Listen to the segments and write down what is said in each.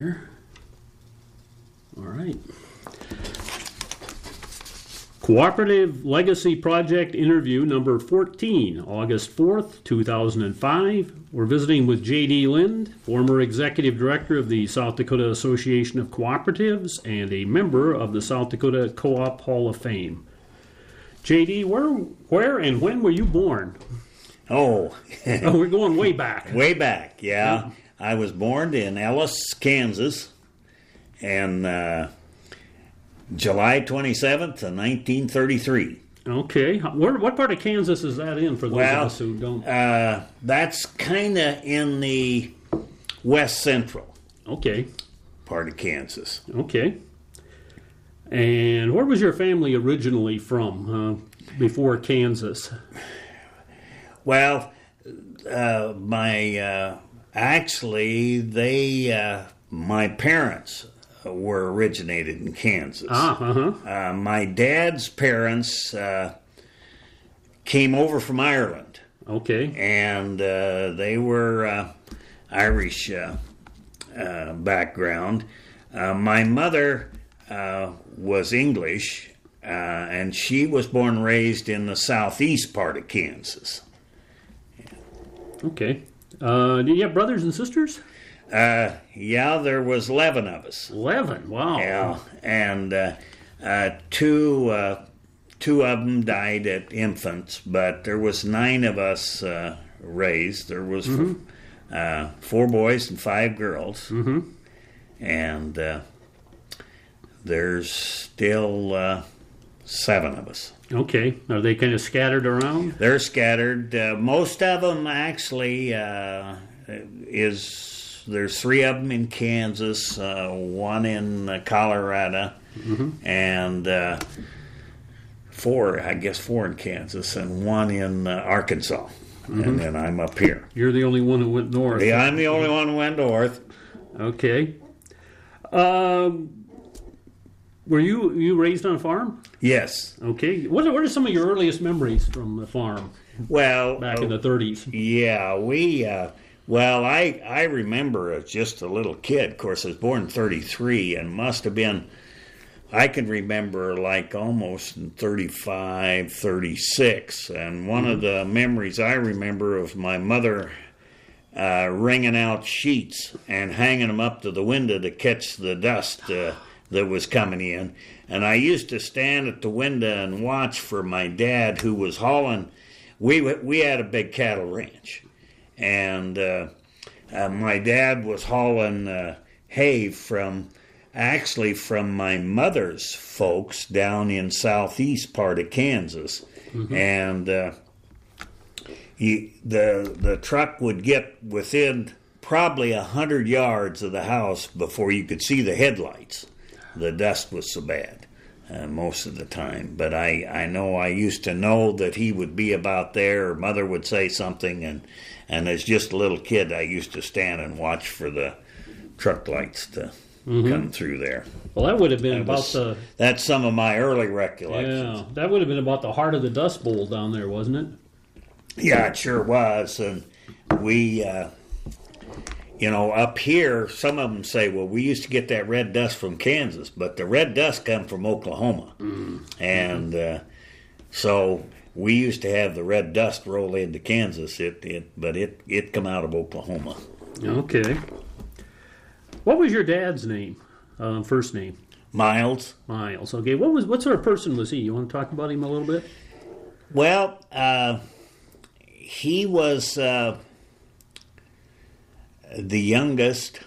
Here. All right. Cooperative Legacy Project interview number 14, August 4th, 2005. We're visiting with J.D. Lynd, former executive director of the South Dakota Association of Cooperatives and a member of the South Dakota Co op Hall of Fame. J.D., where, where and when were you born? Oh, Oh, we're going way back. way back, yeah. I was born in Ellis, Kansas, and uh, July 27th of 1933. Okay. Where, what part of Kansas is that in for those Well, of us who don't? Uh, that's kind of in the west central Okay. part of Kansas. Okay. And where was your family originally from uh, before Kansas? Well, uh, my uh, actually they uh, my parents were originated in Kansas. Ah, uh huh. Uh, my dad's parents uh, came over from Ireland, Okay. and uh, they were uh, Irish uh, uh, background. Uh, my mother uh, was English, uh, and she was born and raised in the southeast part of Kansas. Okay. Uh, do you have brothers and sisters? Uh, yeah, there was eleven of us. Eleven. Wow. Yeah, and uh, uh, two uh, two of them died at infants, but there was nine of us uh, raised. There was uh, four boys and five girls, Mm-hmm. and uh, there's still uh, seven of us. Okay. Are they kind of scattered around? They're scattered. Uh, most of them actually uh, is there's three of them in Kansas, uh, one in uh, Colorado, and uh, four, I guess, four in Kansas, and one in uh, Arkansas. And then I'm up here. You're the only one who went north. Yeah, I'm the only one who went north. Okay. Um, were you you raised on a farm? Yes. Okay. What are, what are some of your earliest memories from the farm Well, back in the 30s? Yeah, we. Uh, well, I I remember as just a little kid. Of course, I was born in '33, and must have been. I can remember like almost in 35, 36, and one of the memories I remember of my mother uh, wringing out sheets and hanging them up to the window to catch the dust uh, that was coming in. And I used to stand at the window and watch for my dad, who was hauling. We we had a big cattle ranch, and uh, uh, my dad was hauling uh, hay from actually from my mother's folks down in southeast part of Kansas, and. Uh, he, the the truck would get within probably a hundred yards of the house before you could see the headlights. The dust was so bad uh, most of the time. But I I know I used to know that he would be about there. Or mother would say something, and and as just a little kid, I used to stand and watch for the truck lights to come through there. Well, that would have been That about was- the That's some of my early recollections. yeah. That would have been about the heart of the Dust Bowl down there, wasn't it? Yeah, it sure was. And we, uh, you know, up here, some of them say, well, we used to get that red dust from Kansas, but the red dust come from Oklahoma. And uh, so we used to have the red dust roll into Kansas, it, it, but it, it come out of Oklahoma. Okay. What was your dad's name? Uh, first name Miles? Miles. Okay. What was what sort of person was he? You want to talk about him a little bit? Well, uh, he was uh, the youngest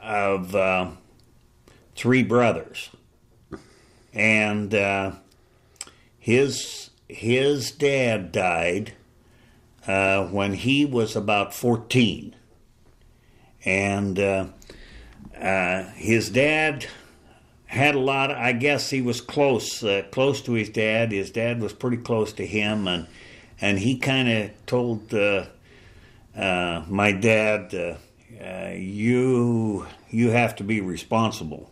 of uh, three brothers, and uh, his his dad died uh, when he was about fourteen, and uh, uh, his dad had a lot of, I guess he was close uh, close to his dad. His dad was pretty close to him, and and he kind of told uh, my dad, uh, uh, "You you have to be responsible,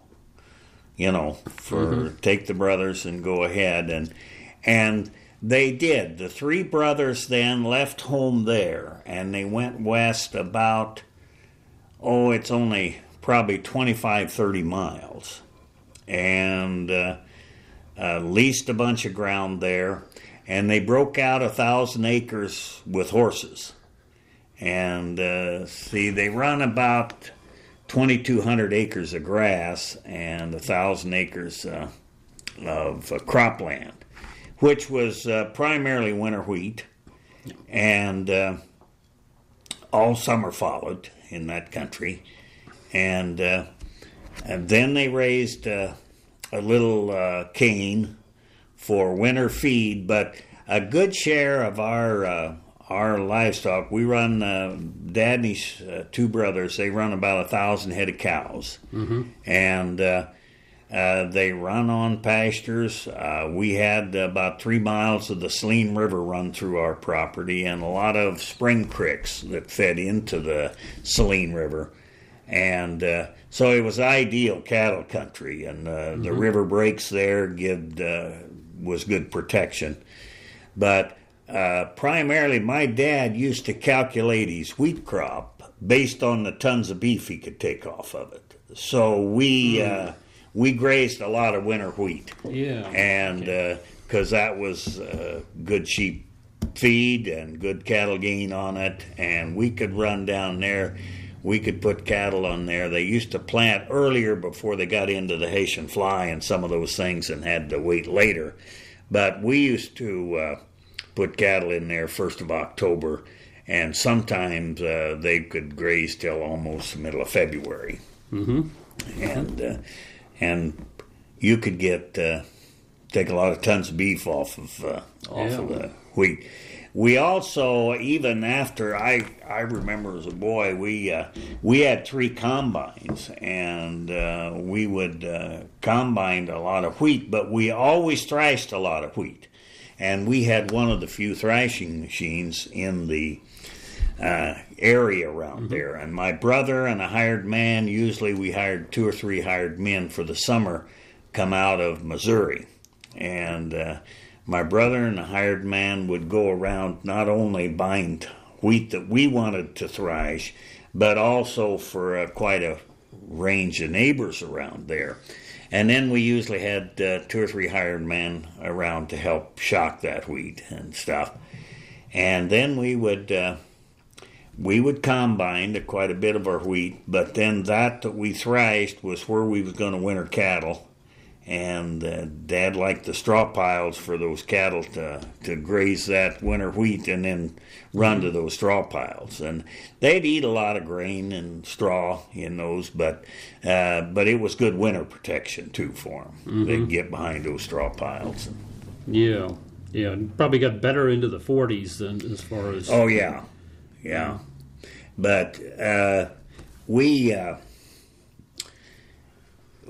you know, for take the brothers and go ahead." And and they did. The three brothers then left home there, and they went west about oh, it's only probably 25, 30 miles, and uh, uh, leased a bunch of ground there. And they broke out a thousand acres with horses. And uh, see, they run about 2,200 acres of grass and a thousand acres uh, of uh, cropland, which was uh, primarily winter wheat. And uh, all summer fallowed in that country. And, and then they raised a little cane for winter feed, but a good share of our uh, our livestock, we run uh, Dad and his uh, two brothers. They run about a thousand head of cows, mm-hmm. and uh, uh, they run on pastures. Uh, we had about three miles of the Saline River run through our property, and a lot of spring creeks that fed into the Saline River, and uh, so it was ideal cattle country. And mm-hmm. the river breaks there give was good protection, but uh, primarily, my dad used to calculate his wheat crop based on the tons of beef he could take off of it. So we mm. uh, we grazed a lot of winter wheat. Yeah, and because okay. uh, that was uh, good sheep feed and good cattle gain on it, and we could run down there. We could put cattle on there. They used to plant earlier before they got into the Hessian fly and some of those things, and had to wait later. But we used to uh, put cattle in there first of October, and sometimes uh, they could graze till almost the middle of February. Mm-hmm. And uh, and you could get uh, take a lot of tons of beef off of uh, off yeah. of the wheat. We also, even after I, I remember as a boy, we uh, we had three combines, and uh, we would uh, combine a lot of wheat, but we always thrashed a lot of wheat and we had one of the few thrashing machines in the uh, area around mm-hmm. there. And my brother and a hired man, usually we hired two or three hired men for the summer, come out of Missouri. And uh, my brother and a hired man would go around not only buying wheat that we wanted to thrash, but also for uh, quite a range of neighbors around there. And then we usually had uh, two or three hired men around to help shock that wheat and stuff. And then we would uh, we would combine quite a bit of our wheat, but then that that we thrashed was where we was going to winter cattle and uh, Dad liked the straw piles for those cattle to to graze that winter wheat and then run to those straw piles. And they'd eat a lot of grain and straw in those, but uh, but it was good winter protection too for them. Mm-hmm. They'd get behind those straw piles. Yeah, yeah, probably got better into the 40s than as far as. Oh yeah, yeah, but uh, we uh,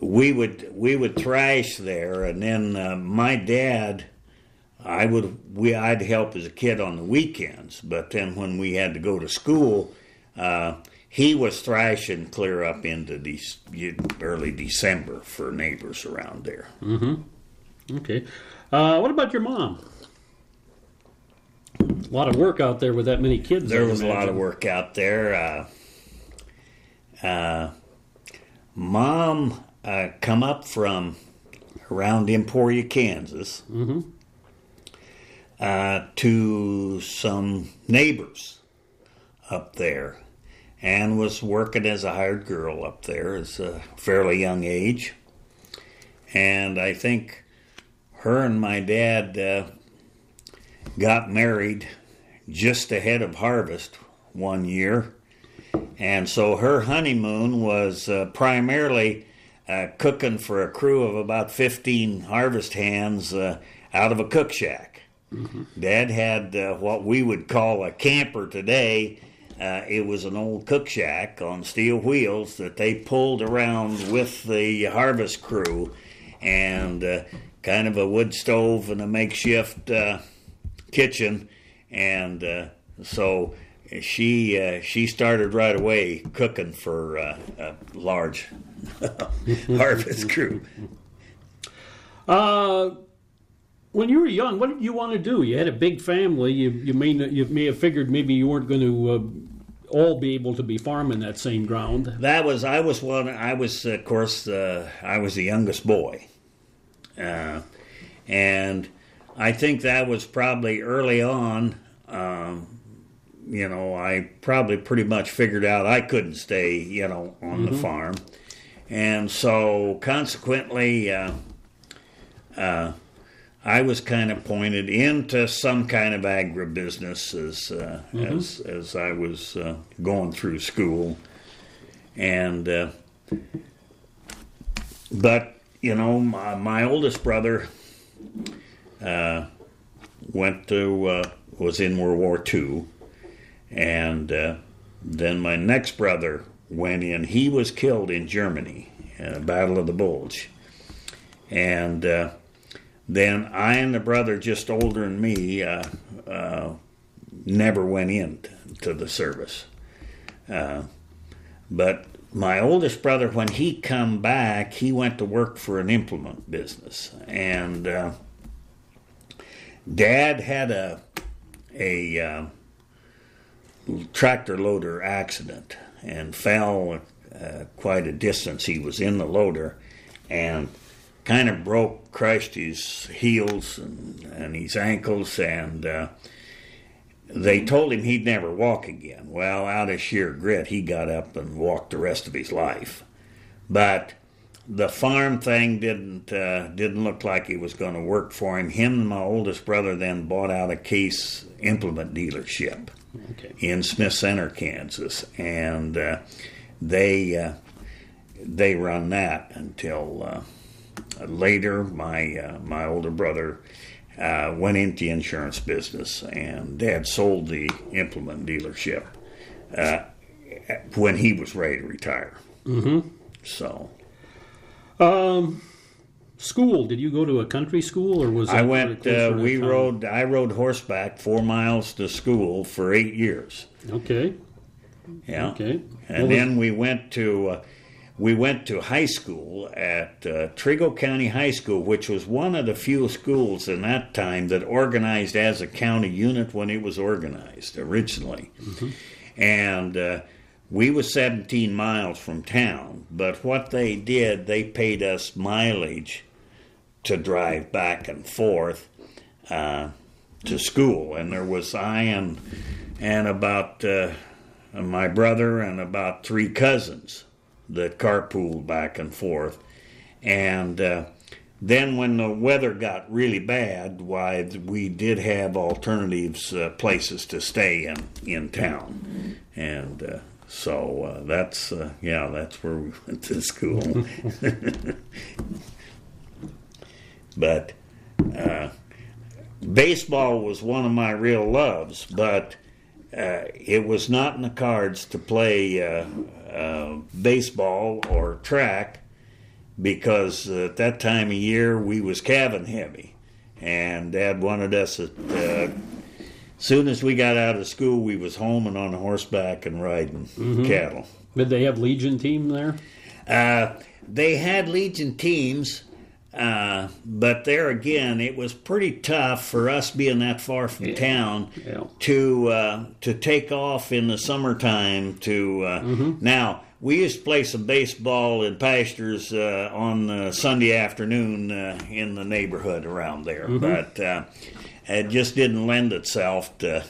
we would we would thrash there, and then uh, my dad, I would we I'd help as a kid on the weekends, but then when we had to go to school, uh, he was thrashing clear up into de- early December for neighbors around there. Mm-hmm. Okay. Uh, what about your mom? A lot of work out there with that many kids. There was a lot of work out there. Uh, uh, mom uh, come up from around Emporia, Kansas, mm-hmm. uh, to some neighbors up there and was working as a hired girl up there at a fairly young age. And I think her and my dad uh, got married just ahead of harvest one year. And so her honeymoon was uh, primarily uh, cooking for a crew of about 15 harvest hands uh, out of a cook shack. Mm-hmm. Dad had uh, what we would call a camper today. Uh, it was an old cook shack on steel wheels that they pulled around with the harvest crew and uh, kind of a wood stove and a makeshift uh, kitchen. And so she uh, she started right away cooking for uh, a large harvest crew. Uh, when you were young, what did you want to do? You had a big family. You you may you may have figured maybe you weren't going to uh, all be able to be farming that same ground. That was I was one. I was of course uh, I was the youngest boy, uh, and I think that was probably early on. Um, you know, I probably pretty much figured out I couldn't stay, you know, on the farm, and so consequently, uh, uh, I was kind of pointed into some kind of agribusiness as uh, as as I was uh, going through school, and uh, but you know, my, my oldest brother uh, went to uh, was in World War II, and uh, then my next brother went in. He was killed in Germany in the Battle of the Bulge, and uh, then I and the brother just older than me uh, uh, never went in to the service. Uh, but my oldest brother, when he come back, he went to work for an implement business, and uh, Dad had a a uh, tractor loader accident and fell uh, quite a distance. He was in the loader and kind of broke, his heels and, and his ankles, and uh, they told him he'd never walk again. Well, out of sheer grit, he got up and walked the rest of his life. But the farm thing didn't uh, didn't look like it was going to work for him. Him and my oldest brother then bought out a case implement dealership Okay. in Smith Center, Kansas, and uh, they uh, they run that until uh, later. My uh, my older brother uh, went into the insurance business, and Dad sold the implement dealership uh, when he was ready to retire. Mm-hmm. So Um, school. Did you go to a country school or was I went. Uh, we town? rode. I rode horseback four miles to school for eight years. Okay. Yeah. Okay. And was- then we went to uh, we went to high school at uh, Trego County High School, which was one of the few schools in that time that organized as a county unit when it was organized originally. And uh, we were 17 miles from town, but what they did, they paid us mileage to drive back and forth uh, to school, and there was I and and about. Uh, my brother and about three cousins that carpooled back and forth. And uh, then when the weather got really bad, why we did have alternatives uh, places to stay in in town, and uh, so uh, that's yeah that's where we went to school. but uh, baseball was one of my real loves, but uh, it was not in the cards to play uh, uh, baseball or track because at that time of year we was cabin heavy, and Dad wanted us at. Uh, Soon as we got out of school, we was home and on horseback and riding cattle. Did they have Legion team there? Uh, they had Legion teams, uh, but there again, it was pretty tough for us being that far from town Yeah. to uh, to take off in the summertime. To uh, now, we used to play some baseball in pastures uh, on uh, Sunday afternoon uh, in the neighborhood around there, but uh, it just didn't lend itself to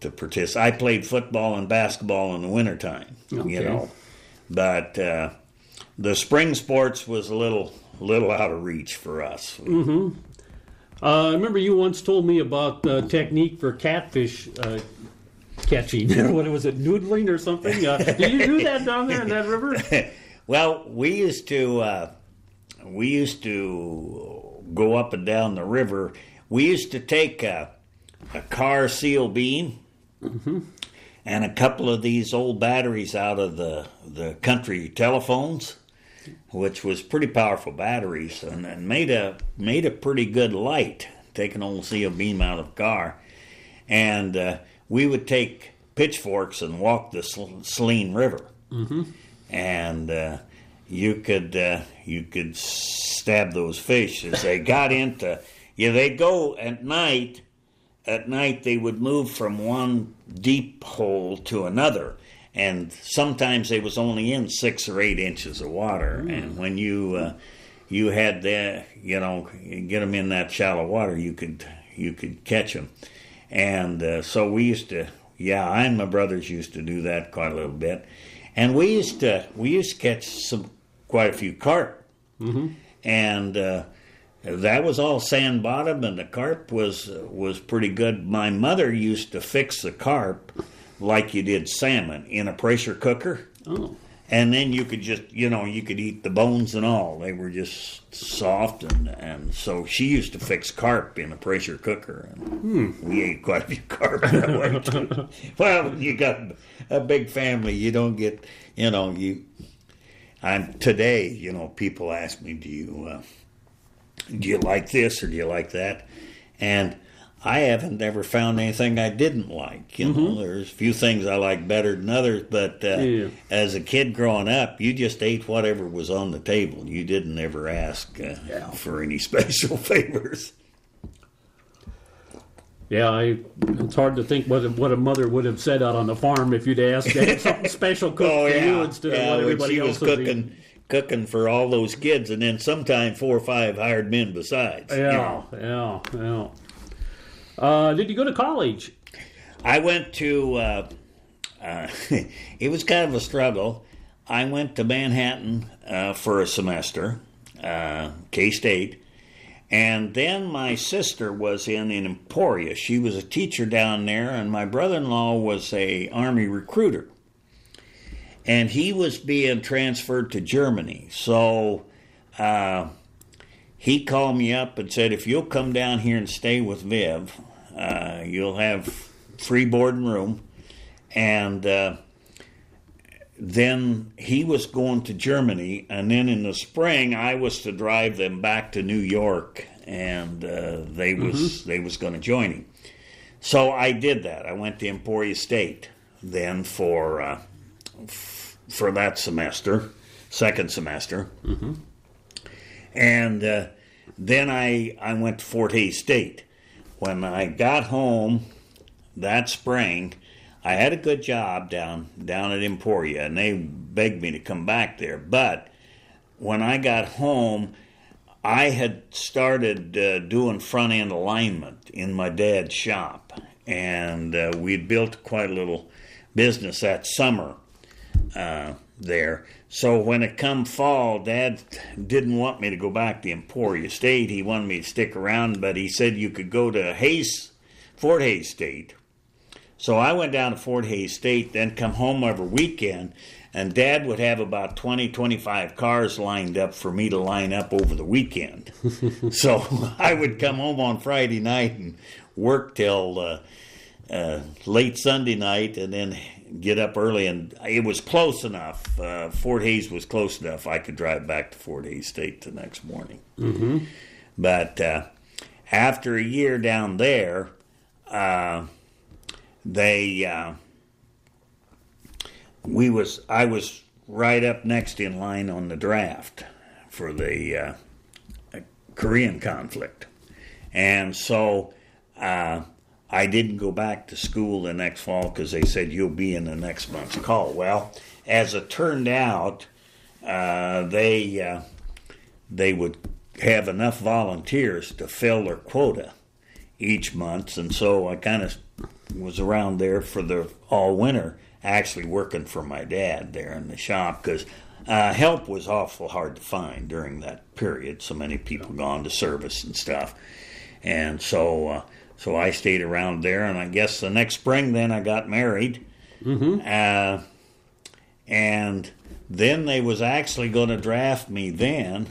to participate. I played football and basketball in the wintertime, Okay. you know, but uh, the spring sports was a little little out of reach for us. Uh, I remember you once told me about the technique for catfish uh, catching. what was it, noodling or something? Uh, did you do that down there in that river? Well, we used to uh, we used to go up and down the river. We used to take a, a car seal beam and a couple of these old batteries out of the the country telephones, which was pretty powerful batteries, and, and made a made a pretty good light. Take an old seal beam out of the car, and uh, we would take pitchforks and walk the Saline River. And uh, you could uh, you could stab those fish as they got into yeah they'd go at night at night they would move from one deep hole to another and sometimes they was only in six or eight inches of water. And when you uh, you had that you know get them in that shallow water you could you could catch them and uh, so we used to yeah I and my brothers used to do that quite a little bit. And we used to we used to catch some quite a few carp. And uh, that was all sand bottom, and the carp was was pretty good. My mother used to fix the carp like you did salmon in a pressure cooker, Oh, and then you could just you know you could eat the bones and all. They were just soft, and and so she used to fix carp in a pressure cooker, and we ate quite a few carp that way too. well, you got a big family, you don't get you know you. I'm today, you know, people ask me, "Do you uh, do you like this or do you like that?" And I haven't ever found anything I didn't like. You know, there's a few things I like better than others, but uh, Yeah. as a kid growing up, you just ate whatever was on the table. You didn't ever ask uh, for any special favors. yeah. I, it's hard to think what a, what a mother would have said out on the farm if you'd asked to have something special cooked Oh for yeah, you instead yeah. of what everybody she else was cooking, cooking for all those kids, and then sometime four or five hired men besides. you Yeah, know. yeah, yeah. Uh, did you go to college? I went to. Uh, uh, it was kind of a struggle. I went to Manhattan uh, for a semester, uh, K State, and then my sister was in in Emporia. She was a teacher down there, and my brother-in-law was a army recruiter, and he was being transferred to Germany. So. He called me up and said, if you'll come down here and stay with Viv, uh, you'll have free board and room. And uh, then he was going to Germany, and then in the spring I was to drive them back to New York, and uh, they was they was going to join him. So I did that. I went to Emporia State then for uh, f- for that semester, second semester. And uh, then I, I went to Fort Hays State. When I got home that spring, I had a good job down down at Emporia, and they begged me to come back there. But when I got home, I had started uh, doing front end alignment in my dad's shop, and uh, we'd built quite a little business that summer uh, there. So when it come fall, Dad didn't want me to go back to Emporia State. He wanted me to stick around, but he said you could go to Hays, Fort Hays State. So I went down to Fort Hays State, then come home every weekend, and Dad would have about 20, 25 cars lined up for me to line up over the weekend. so I would come home on Friday night and work till uh, uh, late Sunday night, and then get up early. And it was close enough. Uh, Fort Hays was close enough. I could drive back to Fort Hays State the next morning. Mm-hmm. But uh, after a year down there, uh, they uh, we was I was right up next in line on the draft for the uh, Korean conflict, and so uh, I didn't go back to school the next fall because they said you'll be in the next month's call. Well, as it turned out, uh, they uh, they would have enough volunteers to fill their quota each month, and so I kind of was around there for the all winter, actually working for my dad there in the shop because uh, help was awful hard to find during that period. So many people gone to service and stuff, and so uh, so I stayed around there. And I guess the next spring, then I got married, uh, and then they was actually going to draft me then.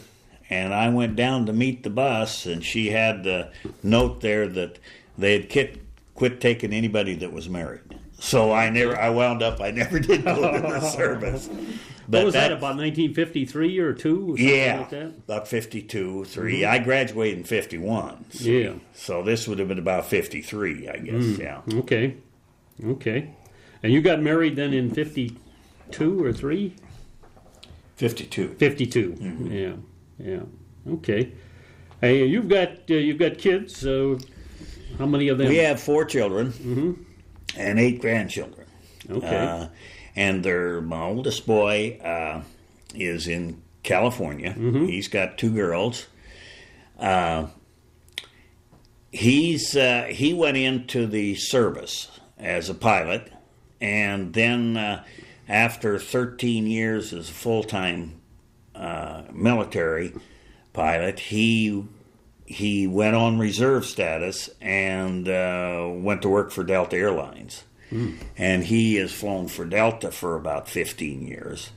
And I went down to meet the bus, and she had the note there that they had quit, quit taking anybody that was married. So I never, I wound up, I never did go to the service. But What was that, about 1953 or two? Or Yeah, like that? about 52, 3. I graduated in 51. So, Yeah. So this would have been about 53, I guess. Yeah. Okay, okay. And you got married then in 52 or 3? 52. 52. Mm-hmm. Yeah, yeah. Okay. Hey, you've got uh, you've got kids. So How many of them? We have four children and eight grandchildren. Okay. Uh, and their my oldest boy uh, is in California. He's got two girls. Uh, he's uh, he went into the service as a pilot, and then uh, after 13 years as a full time uh, military pilot, he he went on reserve status and uh, went to work for Delta Airlines. And he has flown for Delta for about 15 years.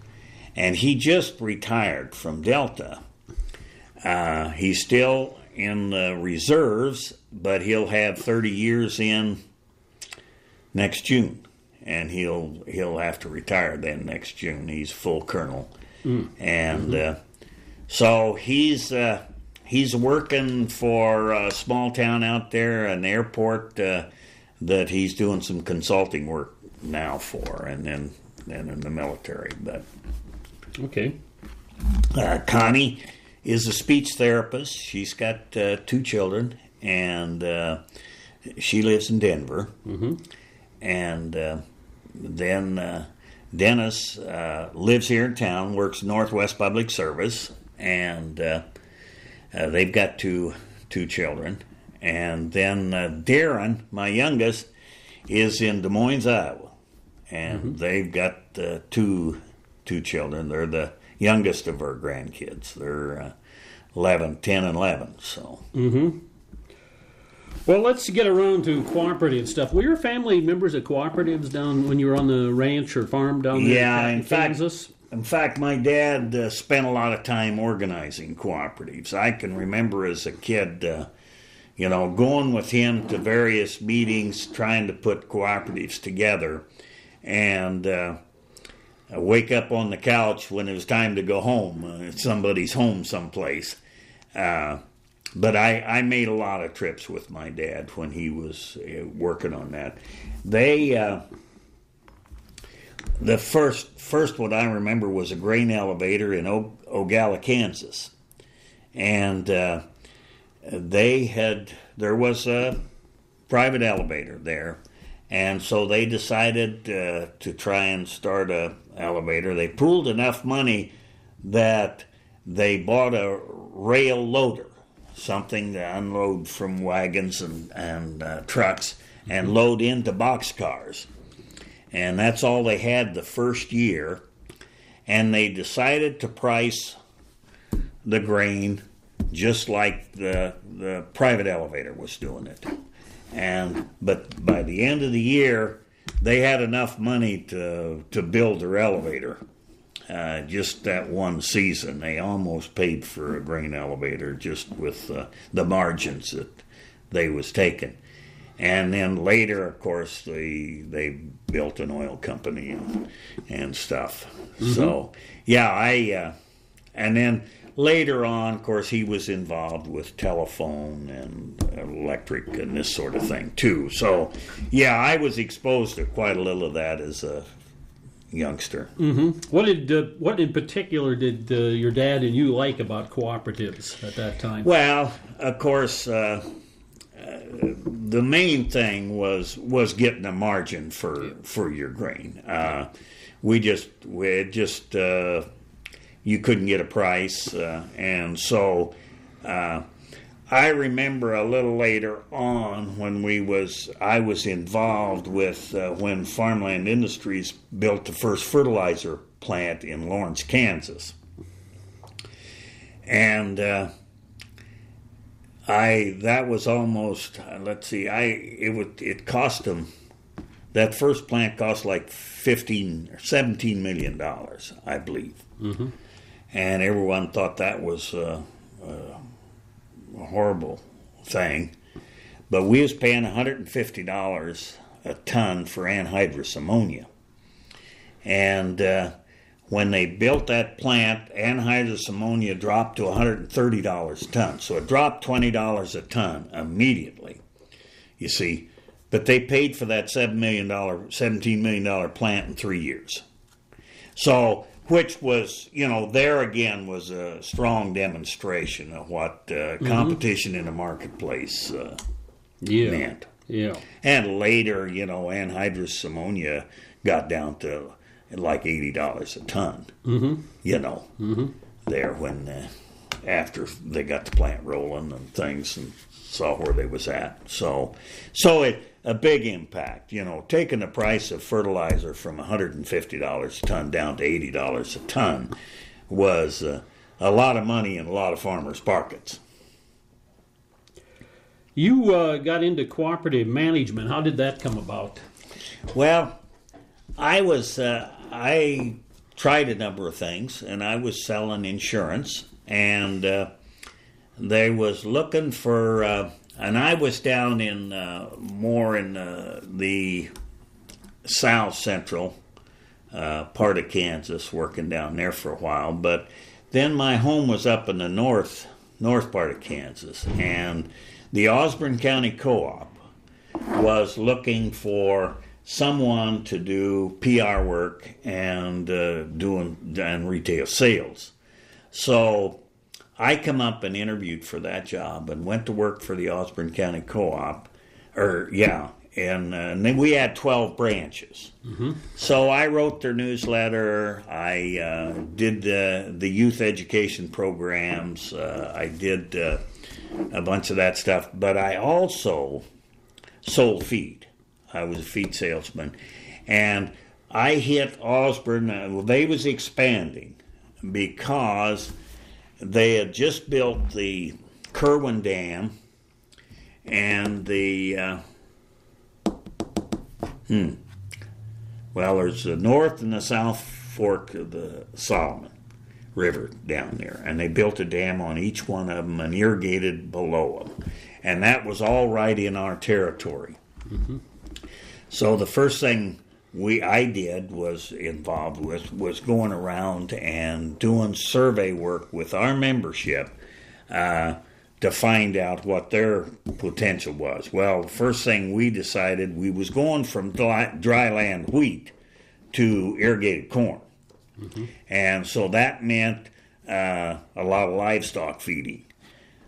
And he just retired from Delta. Uh, he's still in the reserves, but he'll have 30 years in next June. And he'll he'll have to retire then next June. He's full colonel, and uh, so he's uh, he's working for a small town out there, an airport uh, that he's doing some consulting work now for, and then then in the military. But okay. uh, Connie is a speech therapist. She's got uh, two children, and uh, she lives in Denver. Mm-hmm. And uh, then uh, Dennis uh, lives here in town, works Northwest Public Service, and uh, uh, they've got two two children. And then uh, Darren, my youngest, is in Des Moines, Iowa, and they've got uh, two two children. They're the youngest of our grandkids. They're uh, 11, 10, and 11. So mhm Well, let's get around to cooperative stuff. Were your family members of cooperatives down when you were on the ranch or farm down there Yeah, in in fact- Kansas? In fact, my dad uh, spent a lot of time organizing cooperatives. I can remember as a kid, uh, you know, going with him to various meetings, trying to put cooperatives together, and uh, wake up on the couch when it was time to go home. Uh, somebody's home someplace. Uh, but I, I made a lot of trips with my dad when he was uh, working on that. They. Uh, the first first one I remember was a grain elevator in o- Ogallah, Kansas, and uh, they had there was a private elevator there, and so they decided uh, to try and start a elevator. They pooled enough money that they bought a rail loader, something to unload from wagons and and uh, trucks and load into boxcars and that's all they had the first year. And they decided to price the grain just like the the private elevator was doing it. And but by the end of the year, they had enough money to to build their elevator. Uh, just that one season, they almost paid for a grain elevator just with uh, the margins that they was taking and then later, of course, they they built an oil company and, and stuff. So yeah, I uh, and then later on, of course, he was involved with telephone and electric and this sort of thing too. So yeah, I was exposed to quite a little of that as a youngster. What did uh, what in particular did uh, your dad and you like about cooperatives at that time? Well, of course, uh, uh, the main thing was was getting a margin for for your grain. Uh, we just we just uh, you couldn't get a price, uh, and so. Uh, I remember a little later on when we was I was involved with uh, when Farmland Industries built the first fertilizer plant in Lawrence, Kansas, and uh, I that was almost let's see I it would it cost them that first plant cost like 15 or 17 million dollars I believe mm-hmm. And everyone thought that was uh, uh, a horrible thing but we was paying 150 dollars a ton for anhydrous ammonia and uh, when they built that plant, anhydrous ammonia dropped to $130 a ton. So it dropped $20 a ton immediately, you see. But they paid for that $7 million, $17 million plant in three years. So, which was, you know, there again was a strong demonstration of what uh, competition in the marketplace uh, Yeah. meant. Yeah. And later, you know, anhydrous ammonia got down to like eighty dollars a ton. Mm-hmm. You know, mm-hmm. there when uh, after they got the plant rolling and things and saw where they was at. So, so it a big impact. You know, taking the price of fertilizer from one hundred and fifty dollars a ton down to eighty dollars a ton was uh, a lot of money in a lot of farmers' pockets. You uh, got into cooperative management. How did that come about? Well, I was uh, I tried a number of things, and I was selling insurance, and uh, they was looking for, uh, and I was down in uh, more in uh, the south central uh, part of Kansas, working down there for a while, but then my home was up in the north north part of Kansas, and the Osborne County Co-op was looking for someone to do PR work and uh, doing and retail sales. So I come up and interviewed for that job and went to work for the Osborne County Co-op, or yeah, and, uh, and then we had twelve branches. So I wrote their newsletter. I uh, did the the youth education programs. Uh, I did uh, a bunch of that stuff, but I also sold feed. I was a feed salesman, and I hit Osborne. Uh, well, they was expanding because they had just built the Kirwin Dam and the uh, hmm. Well, there's the north and the south fork of the Solomon River down there, and they built a dam on each one of them and irrigated below them, and that was all right in our territory. So the first thing we I did was involved with was going around and doing survey work with our membership uh, to find out what their potential was. Well, the first thing we decided we was going from dry, dry land wheat to irrigated corn, and so that meant uh, a lot of livestock feeding.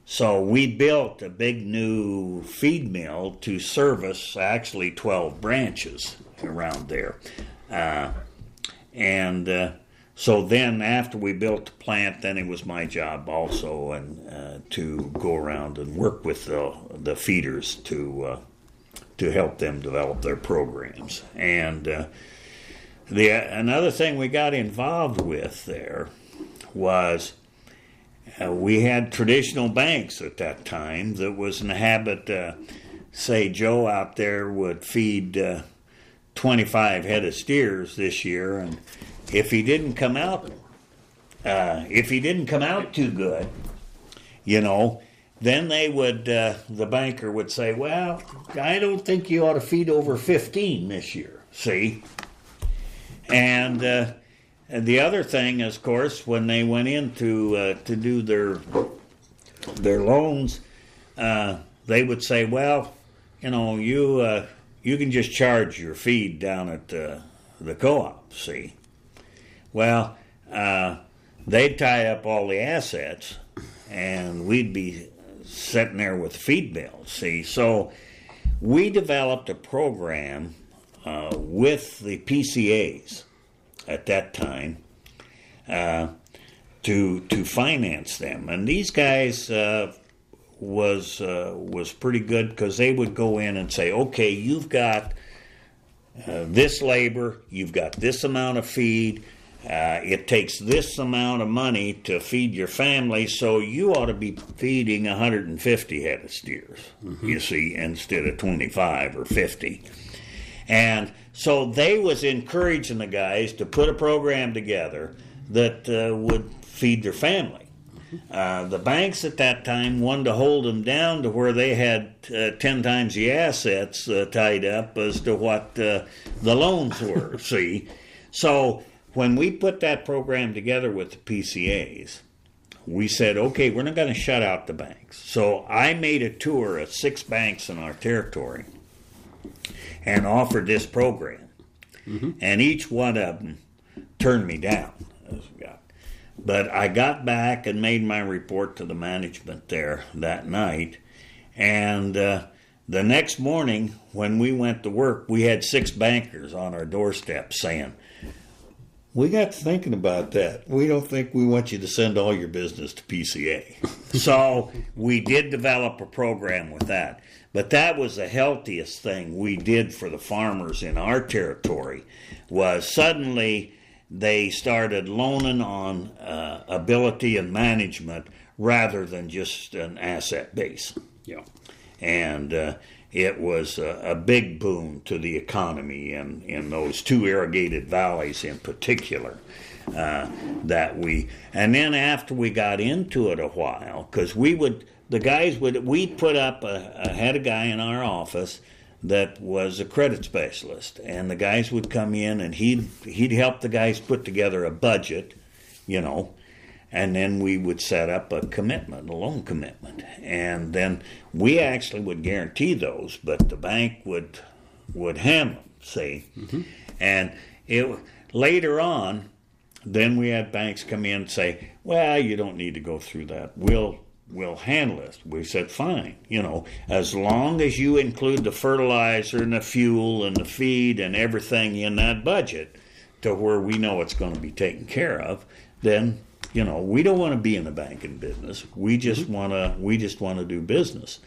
So we built a big new feed mill to service actually 12 branches around there. Uh, and uh, so then after we built the plant, then it was my job also and uh, to go around and work with the, the feeders to uh, to help them develop their programs. And uh, the another thing we got involved with there was uh, we had traditional banks at that time that was in the habit, say, Joe out there would feed 25 head of steers this year, and if he didn't come out, uh, if he didn't come out too good, you know, then they would, uh, the banker would say, well, I don't think you ought to feed over 15 this year, see? And, uh, and the other thing, of course, when they went in to uh, to do their their loans, uh, they would say, "Well, you know, you uh, you can just charge your feed down at uh, the co-op." See, well, uh, they'd tie up all the assets, and we'd be sitting there with feed bills. See, so we developed a program uh, with the PCAs at that time uh, to to finance them, and these guys uh, was uh, was pretty good because they would go in and say, okay, you've got uh, this labor, you've got this amount of feed. Uh, it takes this amount of money to feed your family, so you ought to be feeding 150 head of steers, you see, instead of 25 or 50. And so they was encouraging the guys to put a program together that uh, would feed their family. Uh, the banks at that time wanted to hold them down to where they had uh, 10 times the assets uh, tied up as to what uh, the loans were, see? So when we put that program together with the PCAs, we said, okay, we're not going to shut out the banks. So I made a tour of six banks in our territory and offered this program. And each one of them turned me down. As we got. But I got back and made my report to the management there that night, and uh, the next morning when we went to work, we had six bankers on our doorstep saying, we got to thinking about that. We don't think we want you to send all your business to PCA. so we did develop a program with that. But that was the healthiest thing we did for the farmers in our territory was suddenly they started loaning on uh, ability and management rather than just an asset base. Yeah. And uh, it was a, a, big boon to the economy in, in those two irrigated valleys in particular. Uh, that we, and then after we got into it a while, because we would, the guys would, we put up, a, I had a guy in our office that was a credit specialist, and the guys would come in and he'd, he'd help the guys put together a budget, you know, and then we would set up a commitment, a loan commitment, and then we actually would guarantee those, but the bank would would handle them, see, mm-hmm. and it later on, then we had banks come in and say, well, you don't need to go through that. We'll we'll handle it. We said, fine, you know, as long as you include the fertilizer and the fuel and the feed and everything in that budget to where we know it's going to be taken care of, then you know, we don't want to be in the banking business. We just mm-hmm. want to we just want to do business.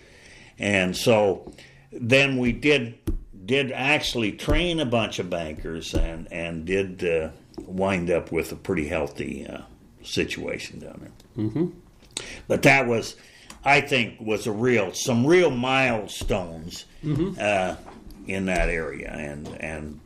And so then we did did actually train a bunch of bankers and and did uh, wind up with a pretty healthy uh, situation down there. Mm-hmm. But that was, I think, was a real some real milestones mm-hmm. uh, in that area, and and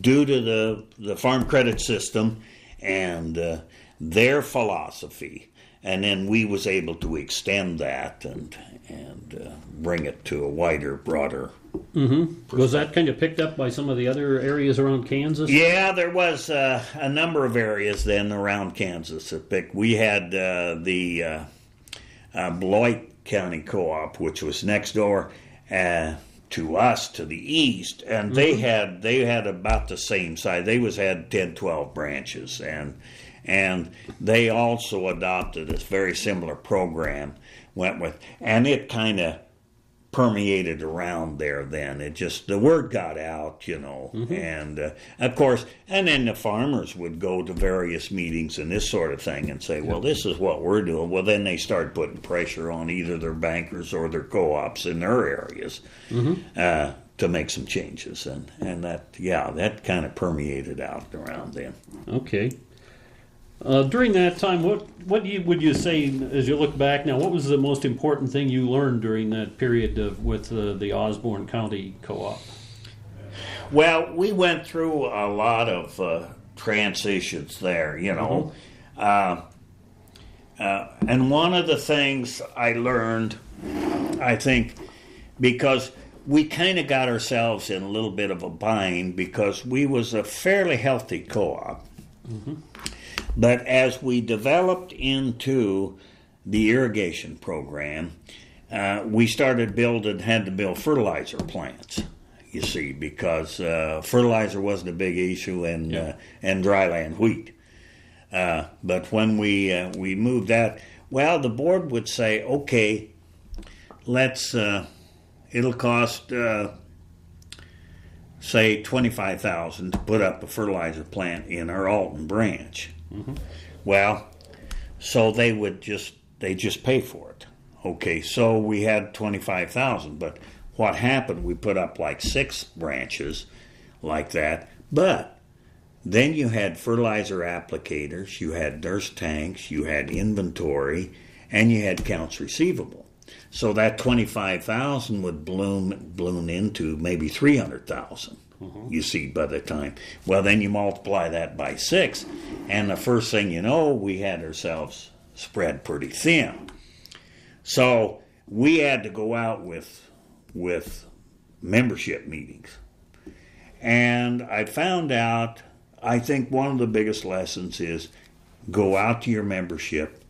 due to the the farm credit system and uh, their philosophy, and then we was able to extend that and and uh, bring it to a wider, broader. Mm-hmm. Was that kind of picked up by some of the other areas around Kansas? Yeah, there was uh, a number of areas then around Kansas that picked. We had uh, the uh, uh, Beloit County Co-op, which was next door uh, to us to the east, and mm-hmm. they had they had about the same size. They was had 10, 12 branches, and and they also adopted a very similar program. Went with, and it kind of permeated around there. Then it just the word got out, you know, mm-hmm. and uh, of course, and then the farmers would go to various meetings and this sort of thing and say, "Well, this is what we're doing." Well, then they start putting pressure on either their bankers or their co-ops in their areas. Mm-hmm. Uh, to make some changes and and that yeah that kind of permeated out around then okay uh, during that time, what what you, would you say as you look back now? What was the most important thing you learned during that period of, with uh, the Osborne County Co-op? Well, we went through a lot of uh, transitions there, you know, mm-hmm. Uh, and one of the things I learned, I think, because we kind of got ourselves in a little bit of a bind because we was a fairly healthy co-op. Mm-hmm but as we developed into the irrigation program, uh, we started building, had to build fertilizer plants. You see, because uh, fertilizer wasn't a big issue in yeah. uh, in dryland wheat. Uh, but when we uh, we moved that, well, the board would say, okay, let's. Uh, it'll cost say twenty five thousand to put up a fertilizer plant in our Alton branch. Mm-hmm. Well, so they would just they just pay for it. Okay, so we had twenty five thousand, but what happened? We put up like six branches, like that, but then you had fertilizer applicators, you had nurse tanks, you had inventory, and you had accounts receivable. So that twenty five thousand would bloom bloom into maybe three hundred thousand. Mm-hmm. You see, by the time, well, then you multiply that by six, and the first thing you know, we had ourselves spread pretty thin. So we had to go out with with membership meetings, and I found out. I think one of the biggest lessons is go out to your membership,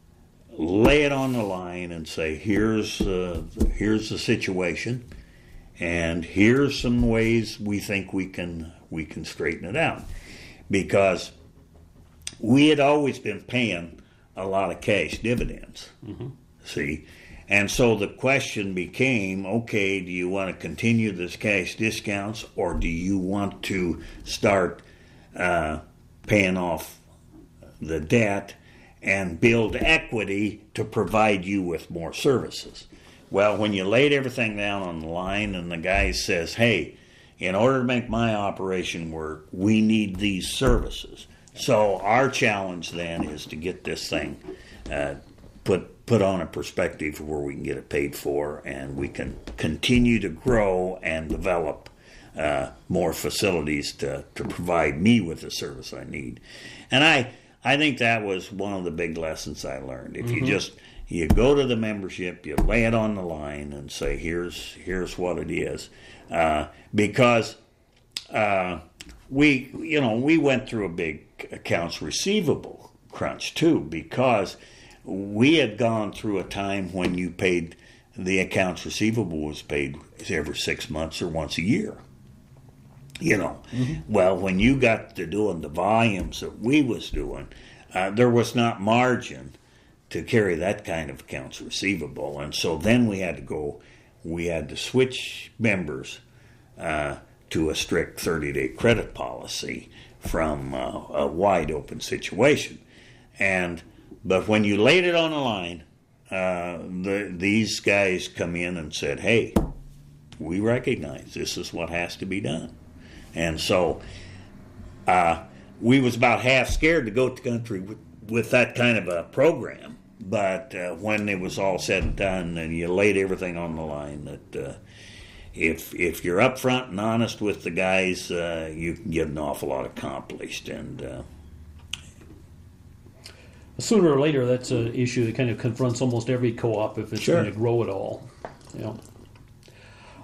lay it on the line, and say, "Here's uh, here's the situation." And here's some ways we think we can we can straighten it out because we had always been paying a lot of cash dividends mm-hmm. see And so the question became okay, do you want to continue this cash discounts or do you want to start uh, paying off the debt and build equity to provide you with more services? Well, when you laid everything down on the line and the guy says, hey, in order to make my operation work, we need these services. So our challenge then is to get this thing uh, put put on a perspective where we can get it paid for and we can continue to grow and develop uh, more facilities to, to provide me with the service I need. And I I think that was one of the big lessons I learned. If mm-hmm. you just you go to the membership, you lay it on the line and say, "Here's here's what it is," uh, because uh, we you know we went through a big accounts receivable crunch too because we had gone through a time when you paid the accounts receivable was paid every six months or once a year you know mm-hmm. well when you got to doing the volumes that we was doing uh, there was not margin to carry that kind of accounts receivable. And so then we had to go we had to switch members uh, to a strict 30 day credit policy from uh, a wide open situation. And but when you laid it on the line, uh, the, these guys come in and said, "Hey, we recognize this is what has to be done," and so uh, we was about half scared to go to the country with, with that kind of a program. But uh, when it was all said and done, and you laid everything on the line, that uh, if if you're upfront and honest with the guys, uh, you can get an awful lot accomplished, and uh, sooner or later, that's an issue that kind of confronts almost every co-op if it's sure. going to grow at all. Yeah.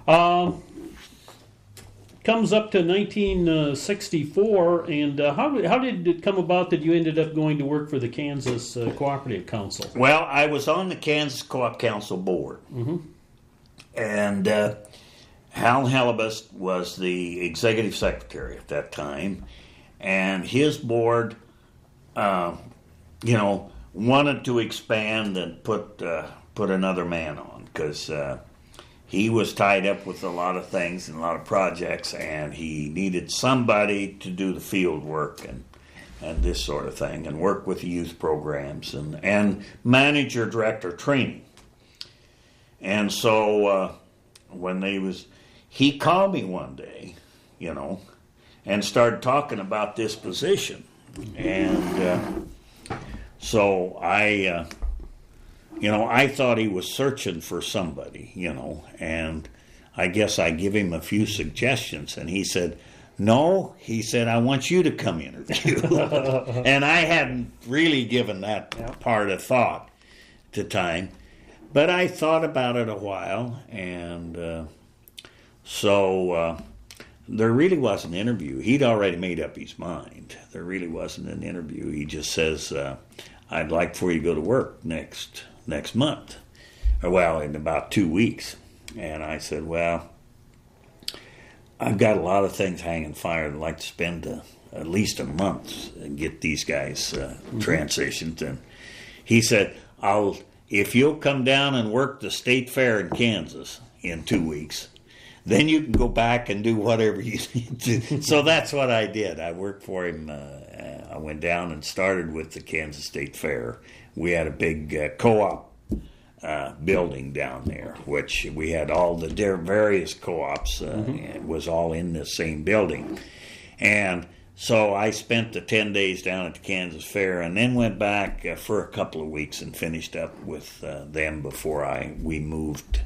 Um, comes up to 1964, and uh, how, how did it come about that you ended up going to work for the Kansas uh, Cooperative Council? Well, I was on the Kansas Co-op Council board, mm-hmm. and uh, Hal Hellebust was the executive secretary at that time, and his board uh, you know, wanted to expand and put uh, put another man on because uh, he was tied up with a lot of things and a lot of projects, and he needed somebody to do the field work and and this sort of thing, and work with youth programs and and manager director training. And so uh, when they was, he called me one day, you know, and started talking about this position, and uh, so I, uh, you know, I thought he was searching for somebody, you know, and I guess I give him a few suggestions, and he said, "No," he said, "I want you to come interview," and I hadn't really given that part of thought to time, but I thought about it a while, and uh, so. Uh, there really was an interview. He'd already made up his mind. There really wasn't an interview. He just says, uh, I'd like for you to go to work next next month, or well, in about two weeks. And I said, well, I've got a lot of things hanging fire. I'd like to spend a, uh, at least a month and get these guys uh, mm-hmm. transitioned. And he said, I'll if you'll come down and work the state fair in Kansas in two weeks, then you can go back and do whatever you need to. so that's what I did. I worked for him uh, I went down and started with the Kansas State Fair. We had a big uh, co-op uh, building down there, which we had all the various co-ops. Uh, mm-hmm. It was all in the same building, and so I spent the ten days down at the Kansas Fair, and then went back uh, for a couple of weeks and finished up with uh, them before I we moved.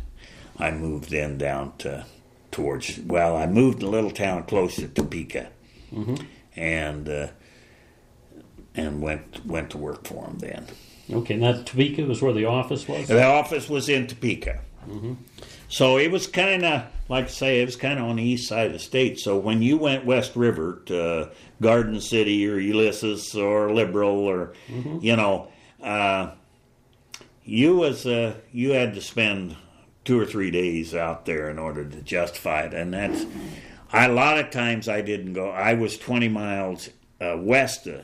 I moved then down to towards well, I moved a little town close to Topeka, mm-hmm. and uh, and went went to work for him then. Okay, now Topeka was where the office was. The office was in Topeka. Mm-hmm. So it was kind of, like I say, it was kind of on the east side of the state. So when you went West River to Garden City or Ulysses or Liberal or, mm-hmm. you know, uh, you was uh, you had to spend two or three days out there in order to justify it, and that's I, a lot of times I didn't go. I was twenty miles uh, west of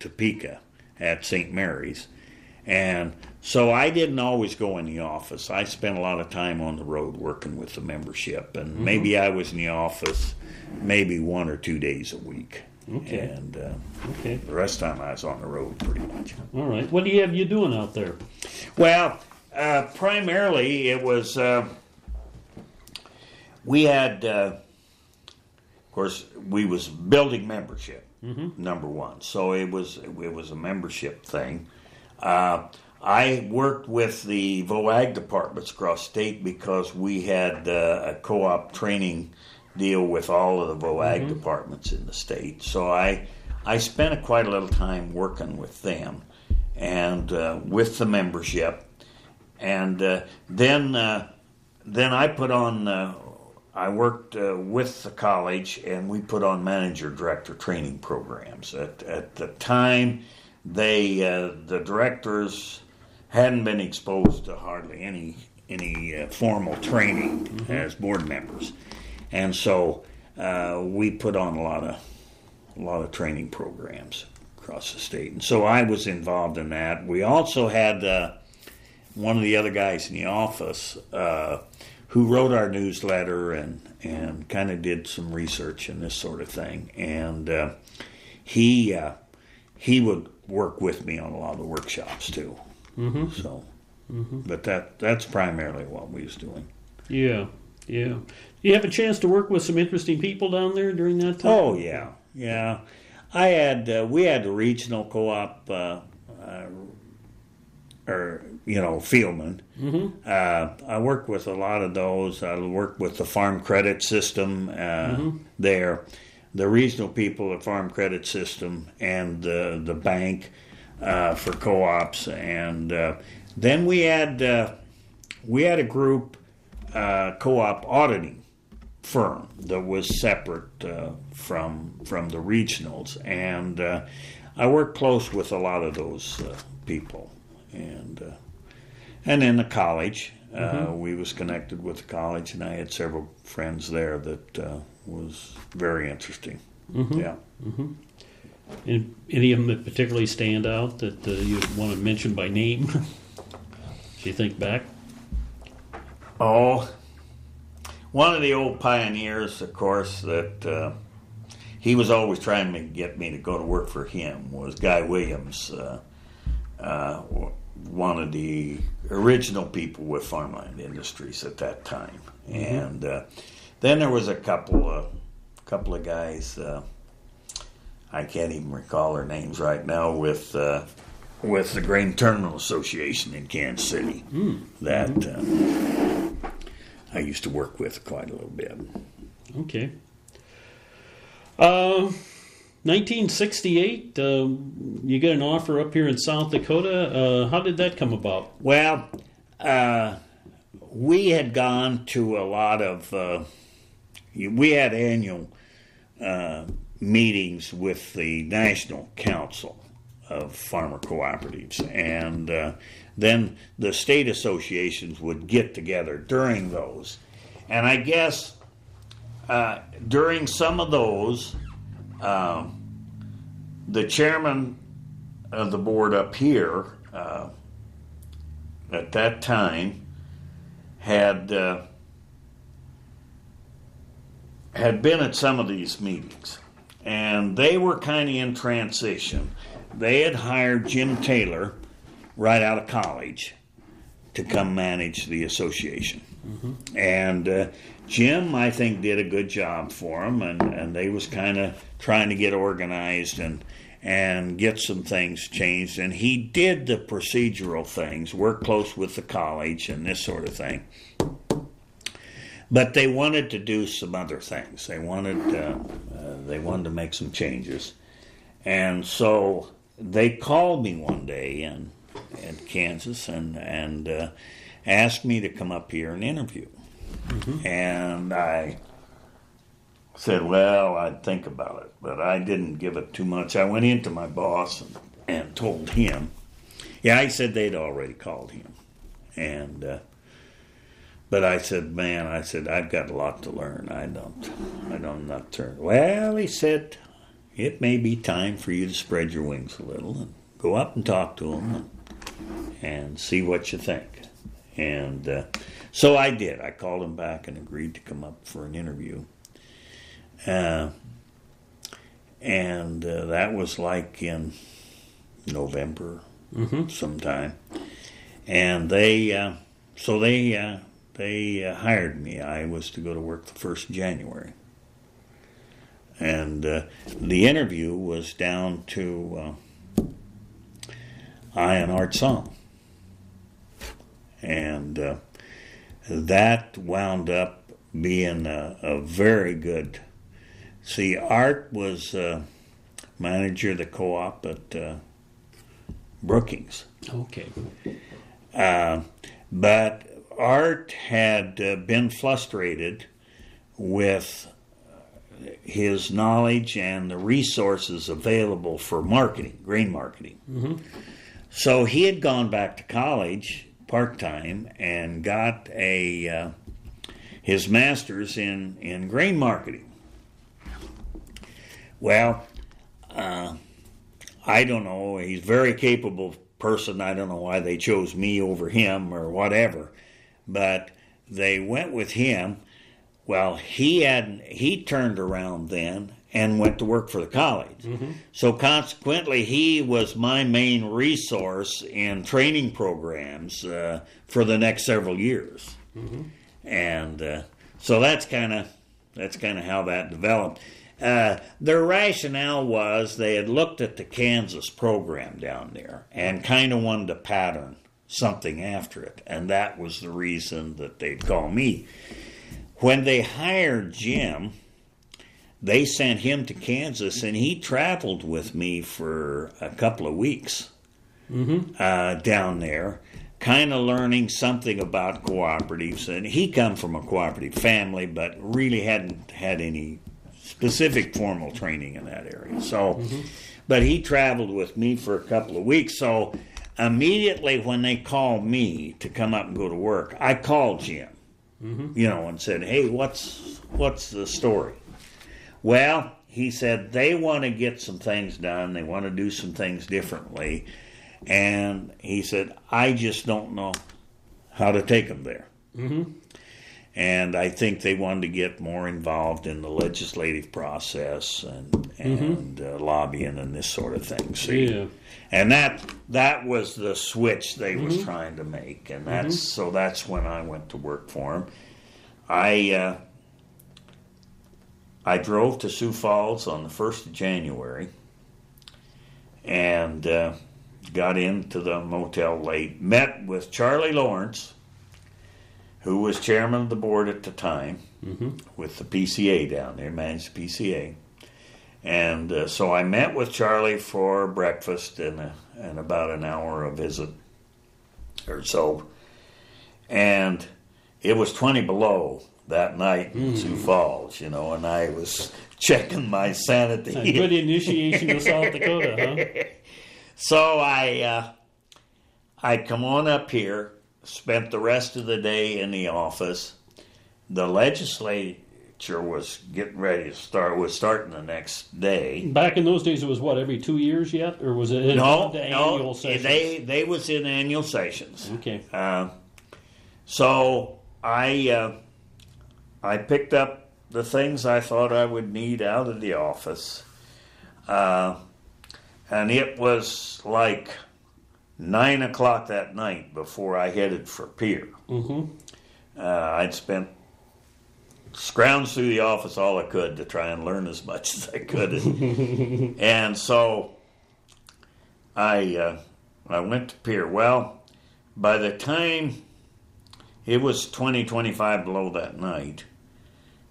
Topeka at St. Mary's. And so I didn't always go in the office. I spent a lot of time on the road working with the membership, and Mm-hmm. maybe I was in the office maybe one or two days a week. Okay. And uh, Okay. the rest of the time I was on the road pretty much. All right. What do you have you doing out there? Well, uh, primarily it was uh, we had, uh, of course, we was building membership number one. So it was it was a membership thing. Uh, I worked with the VOAG departments across state because we had uh, a co-op training deal with all of the VOAG departments in the state. So I I spent a, quite a little time working with them and uh, with the membership, and uh, then uh, then I put on. Uh, I worked uh, with the college, and we put on manager director training programs. At at the time, they uh, the directors hadn't been exposed to hardly any any uh, formal training as board members, and so uh, we put on a lot of a lot of training programs across the state. And so I was involved in that. We also had uh, one of the other guys in the office uh, who wrote our newsletter and, and kind of did some research and this sort of thing. And uh, he uh, he would work with me on a lot of the workshops too. Mm-hmm. So, but that that's primarily what we was doing. Yeah. Yeah. You have a chance to work with some interesting people down there during that time. Oh yeah, yeah. I had uh, we had the regional co-op, uh, uh, or you know, Fieldman. Mm-hmm. Uh, I worked with a lot of those. I worked with the Farm Credit System uh, there, the regional people the Farm Credit System, and the the bank uh, for co-ops, and uh, then we had uh, we had a group uh, co-op auditing firm that was separate uh, from from the regionals, and uh, I worked close with a lot of those uh, people, and uh, and then the college. Uh, we was connected with the college, and I had several friends there that uh, was very interesting. Yeah. Mm-hmm. And any of them that particularly stand out that uh, you want to mention by name? If you think back. Oh, one of the old pioneers, of course, that uh, he was always trying to get me to go to work for him was Guy Williams, uh, uh, one of the original people with Farmland Industries at that time. And uh, then there was a couple of couple of guys. Uh, I can't even recall their names right now. With uh, with the Grain Terminal Association in Kansas City, that. Uh, I used to work with quite a little bit. Okay. Uh, 1968, uh, you get an offer up here in South Dakota. Uh, how did that come about? Well, uh, we had gone to a lot of, uh, we had annual uh, meetings with the National Council of Farmer Cooperatives, and uh, then the state associations would get together during those. And I guess uh, during some of those, um, the chairman of the board up here uh, at that time had uh, had been at some of these meetings, and they were kind of in transition. They had hired Jim Taylor right out of college to come manage the association. And uh, Jim, I think, did a good job for them, and, and they was kind of trying to get organized and and get some things changed. And he did the procedural things, work close with the college and this sort of thing. But they wanted to do some other things. They wanted uh, uh, they wanted to make some changes, and so they called me one day in in Kansas and and uh, asked me to come up here and interview. And I said, "Well, I'd think about it," but I didn't give it too much. I went into my boss and, and told him. Yeah, he said they'd already called him, and uh, but I said, "Man, I said I've got a lot to learn. I don't, I don't not turn." Well, he said, "It may be time for you to spread your wings a little and go up and talk to them." and see what you think. And uh, so I did. I called him back and agreed to come up for an interview. Uh, and uh, that was like in November Mm-hmm. sometime. And they, uh, so they, uh, they uh, hired me. I was to go to work the first of January. And uh, the interview was down to uh, I and Art Song. And uh, that wound up being a, a very good. See, Art was uh, manager of the co op at uh, Brookings. Okay. But Art had uh, been frustrated with his knowledge and the resources available for marketing, grain marketing. So he had gone back to college part time and got a uh, his master's in in grain marketing. Well, uh, I don't know. He's a very capable person. I don't know why they chose me over him or whatever, but they went with him. Well, he had he turned around then and went to work for the college. So consequently, he was my main resource in training programs uh, for the next several years, and uh, so that's kind of that's kind of how that developed. Uh, their rationale was they had looked at the Kansas program down there and kind of wanted to pattern something after it, and that was the reason that they'd call me. When they hired Jim, they sent him to Kansas, and he traveled with me for a couple of weeks uh, down there, kind of learning something about cooperatives. And he come from a cooperative family, but really hadn't had any specific formal training in that area. So, but he traveled with me for a couple of weeks. So, immediately when they called me to come up and go to work, I called Jim, mm-hmm. you know, and said, "Hey, what's what's the story?" Well, he said they want to get some things done. They want to do some things differently, and he said, "I just don't know how to take them there." Mm-hmm. and I think they wanted to get more involved in the legislative process and mm-hmm. and uh, lobbying and this sort of thing. See, Yeah. And that that was the switch they was trying to make, and that's so that's when I went to work for them. I uh, I drove to Sioux Falls on the first of January, and uh, got into the motel late. Met with Charlie Lawrence who was chairman of the board at the time with the PCA down there, managed the PCA. And uh, so I met with Charlie for breakfast and, and about an hour a visit or so. And it was 20 below that night in Sioux Falls, you know, and I was checking my sanity. A good initiation to South Dakota, huh? So I uh, I come on up here, spent the rest of the day in the office. The legislature was getting ready to start. Was starting the next day. Back in those days, it was what every two years yet, or was it No, the annual no, sessions? they they was in annual sessions. Okay. Uh, so I uh, I picked up the things I thought I would need out of the office, uh, and it was like nine o'clock that night before I headed for Pierre. Mm-hmm. Uh, I'd spent scrounged through the office all I could to try and learn as much as I could, and so I uh, I went to Pierre. Well, by the time it was 20, 25 below that night,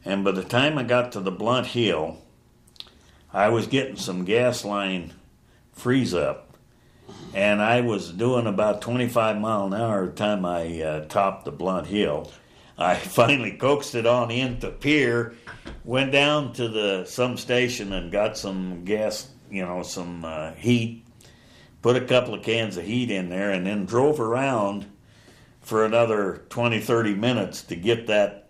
and by the time I got to the Blunt Hill, I was getting some gas line freeze up, and I was doing about 25 mile an hour the time I uh, topped the Blunt Hill. I finally coaxed it on into Pierre, went down to the some station and got some gas, you know, some uh, heat, put a couple of cans of heat in there, and then drove around for another 20, 30 minutes to get that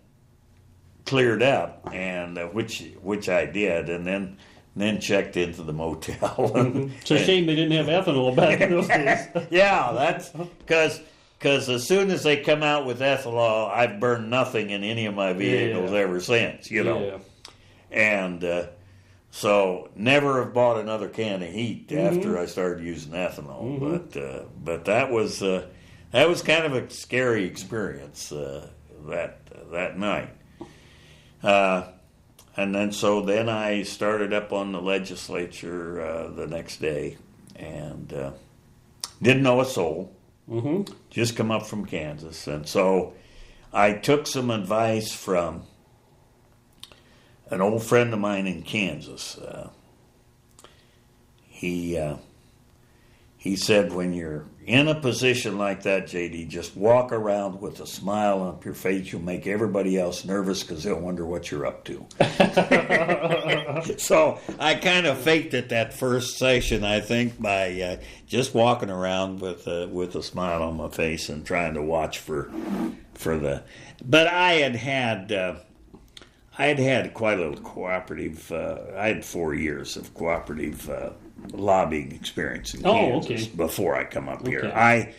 cleared up, and uh, which which I did, and then then checked into the motel. And, It's a shame they didn't have ethanol back in those days. yeah, that's because because as soon as they come out with ethanol, I've burned nothing in any of my vehicles Yeah. ever since. You know, Yeah. and uh, so never have bought another can of heat after I started using ethanol. But uh, but that was uh, that was kind of a scary experience uh, that that night. Uh, and then so then I started up on the legislature uh, the next day, and uh, didn't know a soul. Mm-hmm. Just come up from Kansas, and so I took some advice from an old friend of mine in Kansas. Uh, he uh, he said, when you're in a position like that, JD, just walk around with a smile on your face. You'll make everybody else nervous because they'll wonder what you're up to. so I kind of faked it that first session, I think, by uh, just walking around with a, with a smile on my face and trying to watch for for the. But I had had. Uh, I had had quite a little cooperative. Uh, I had four years of cooperative uh, lobbying experience in Oh, Kansas okay. before I come up here. I,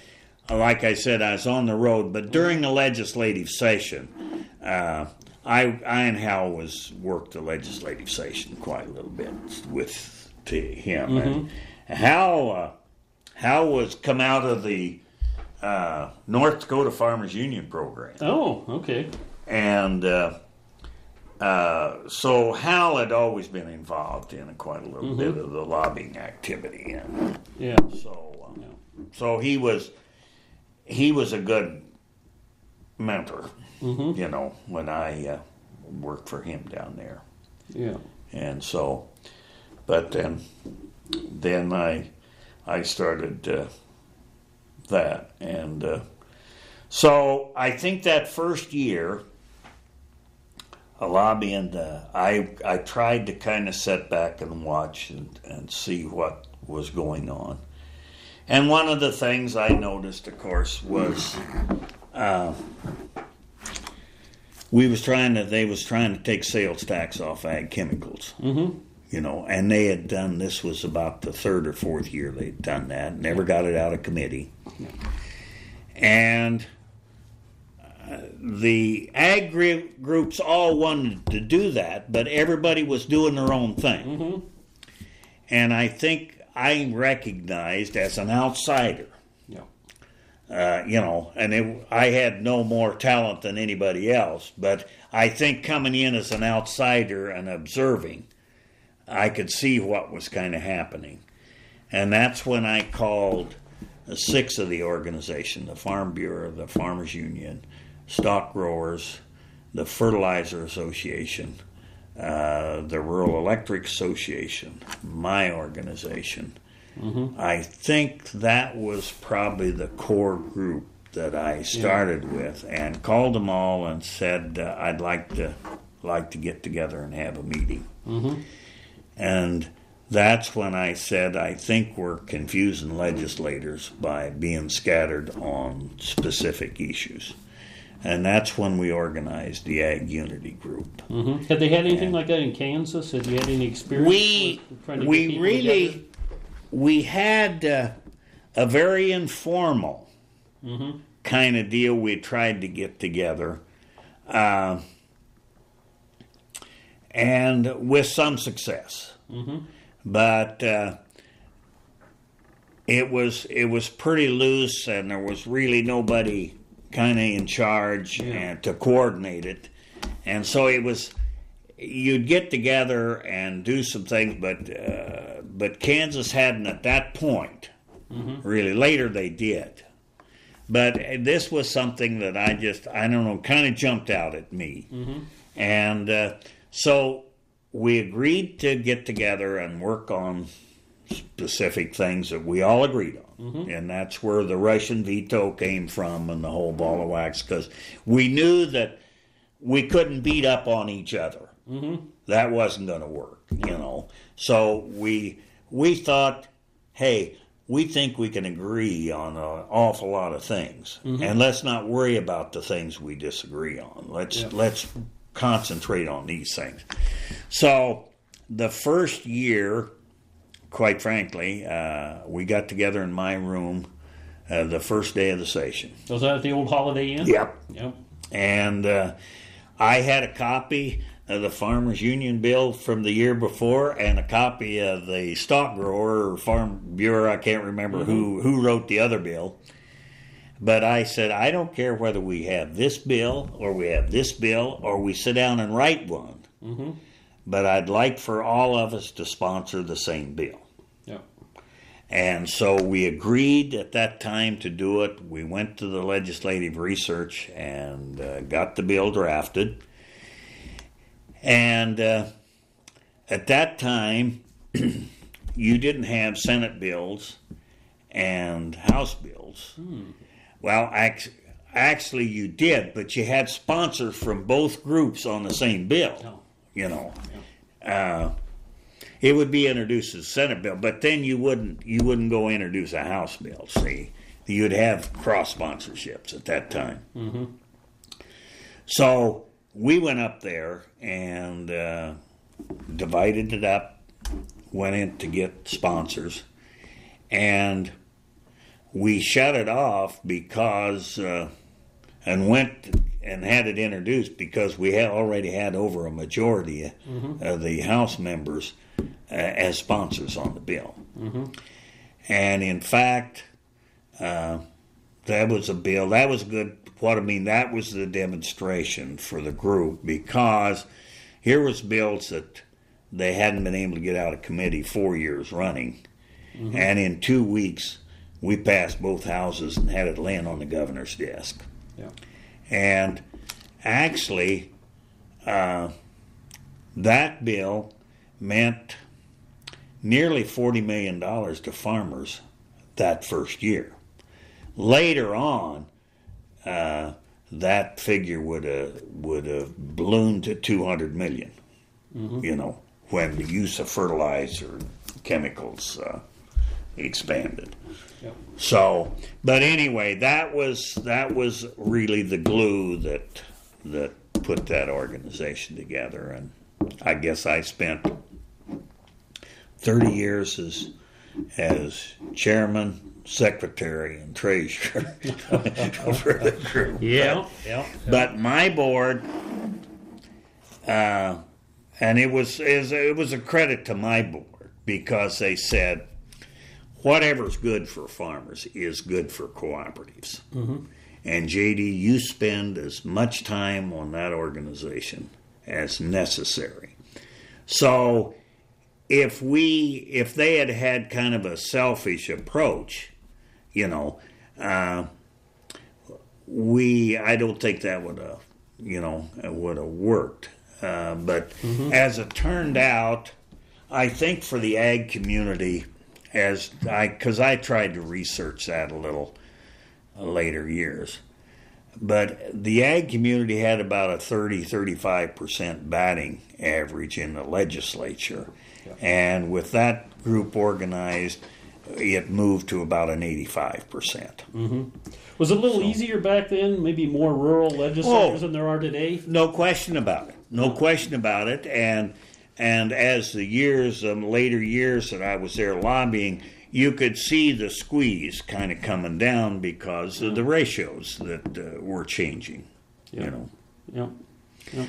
like I said, I was on the road, but during the legislative session, uh, I, I and Hal was worked the legislative session quite a little bit with to him. And Hal, uh, Hal was come out of the uh, North Dakota Farmers Union program Oh, okay. and uh, so Hal had always been involved in quite a little bit of the lobbying activity, and Yeah. so uh, Yeah. so he was he was a good mentor, you know, when I uh, worked for him down there, Yeah. and so, but then then I I started uh, that, and uh, so I think that first year a lobbying, uh, I I tried to kind of sit back and watch and, and see what was going on. And one of the things I noticed, of course, was uh, we was trying to they was trying to take sales tax off ag chemicals. Mm-hmm. You know, and they had done this was about the third or fourth year they'd done that. Never got it out of committee. And the ag gr- groups all wanted to do that, but everybody was doing their own thing. And I think I recognized as an outsider, Yeah. uh, you know, and it, I had no more talent than anybody else, but I think coming in as an outsider and observing, I could see what was kind of happening. And that's when I called uh, six of the organization the Farm Bureau, the Farmers Union, Stock Growers, the Fertilizer Association, uh, the Rural Electric Association, my organization. I think that was probably the core group that I started with, and called them all and said uh, I'd like to like to get together and have a meeting. And that's when I said I think we're confusing legislators by being scattered on specific issues. And that's when we organized the Ag Unity Group. Mm-hmm. Had they had anything like that in Kansas? Had you had any experience? We with trying to we really together? we had uh, a very informal Mm-hmm. kind of deal. We tried to get together, uh, and with some success. Mm-hmm. But uh, it was it was pretty loose, and there was really nobody kind of in charge Yeah. and to coordinate it, and so it was you'd get together and do some things, but uh, but Kansas hadn't at that point. Really, later they did, but this was something that I just I don't know kind of jumped out at me, and uh, so we agreed to get together and work on specific things that we all agreed on. And that's where the Russian veto came from and the whole ball of wax because we knew that we couldn't beat up on each other. Mm-hmm. That wasn't going to work, you know. So we we thought, hey, we think we can agree on an awful lot of things, and let's not worry about the things we disagree on. Let's Yeah. let's concentrate on these things. So the first year, quite frankly, uh, we got together in my room uh, the first day of the session. Was that at the old Holiday Inn? Yep. Yep. And uh, I had a copy of the Farmers Union bill from the year before and a copy of the stock grower or farm bureau. I can't remember who, who wrote the other bill. But I said, I don't care whether we have this bill or we have this bill or we sit down and write one. But I'd like for all of us to sponsor the same bill. And so we agreed at that time to do it. We went to the legislative research and uh, got the bill drafted. And uh, at that time, you didn't have Senate bills and House bills. Well, act- actually, you did, but you had sponsors from both groups on the same bill. Oh. You know. Uh, it would be introduced as a Senate bill, but then you wouldn't you wouldn't go introduce a House bill. See, you'd have cross sponsorships at that time. Mm-hmm. So we went up there and uh, divided it up, went in to get sponsors, and we shut it off because uh, and went and had it introduced because we had already had over a majority of the House members uh, as sponsors on the bill. And in fact, uh, that was a bill. That was good. What I mean, that was the demonstration for the group because here was bills that they hadn't been able to get out of committee four years running, and in two weeks we passed both houses and had it land on the governor's desk. Yep. And actually, uh, that bill meant nearly $40 million to farmers that first year. Later on, uh, that figure would have would have ballooned to 200 million. You know, when the use of fertilizer chemicals uh, expanded. Yep. So, but anyway, that was that was really the glue that that put that organization together, and I guess I spent thirty years as as chairman, secretary, and treasurer for the group. Yeah. Yeah. But my board, uh, and it was it was a credit to my board because they said whatever's good for farmers is good for cooperatives. And JD, you spend as much time on that organization as necessary. So if we if they had had kind of a selfish approach, you know, uh, we I don't think that would have you know would have worked. Uh, but as it turned out, I think for the ag community, as I because I tried to research that a little uh, later years, but the ag community had about a 30 35 percent batting average in the legislature, and with that group organized, it moved to about an 85 percent. Was it a little easier back then? Maybe more rural legislators Oh. than there are today? No question about it. No question about it. And and as the years, um, later years that I was there lobbying, you could see the squeeze kind of coming down because of the ratios that uh, were changing. Yeah. You know, Yep.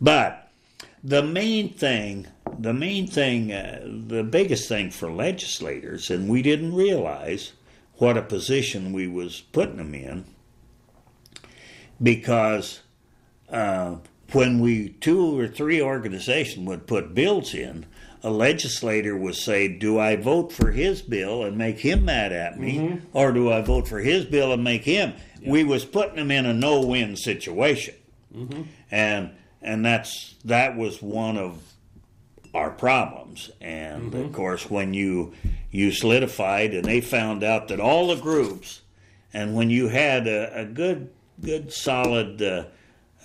but the main thing, the main thing, uh, the biggest thing for legislators, and we didn't realize what a position we was putting them in, because uh, when we two or three organizations would put bills in, a legislator would say, "Do I vote for his bill and make him mad at me, or do I vote for his bill and make him?" We was putting them in a no-win situation, and and that's that was one of our problems. And of course, when you you solidified, and they found out that all the groups, and when you had a, a good good solid uh,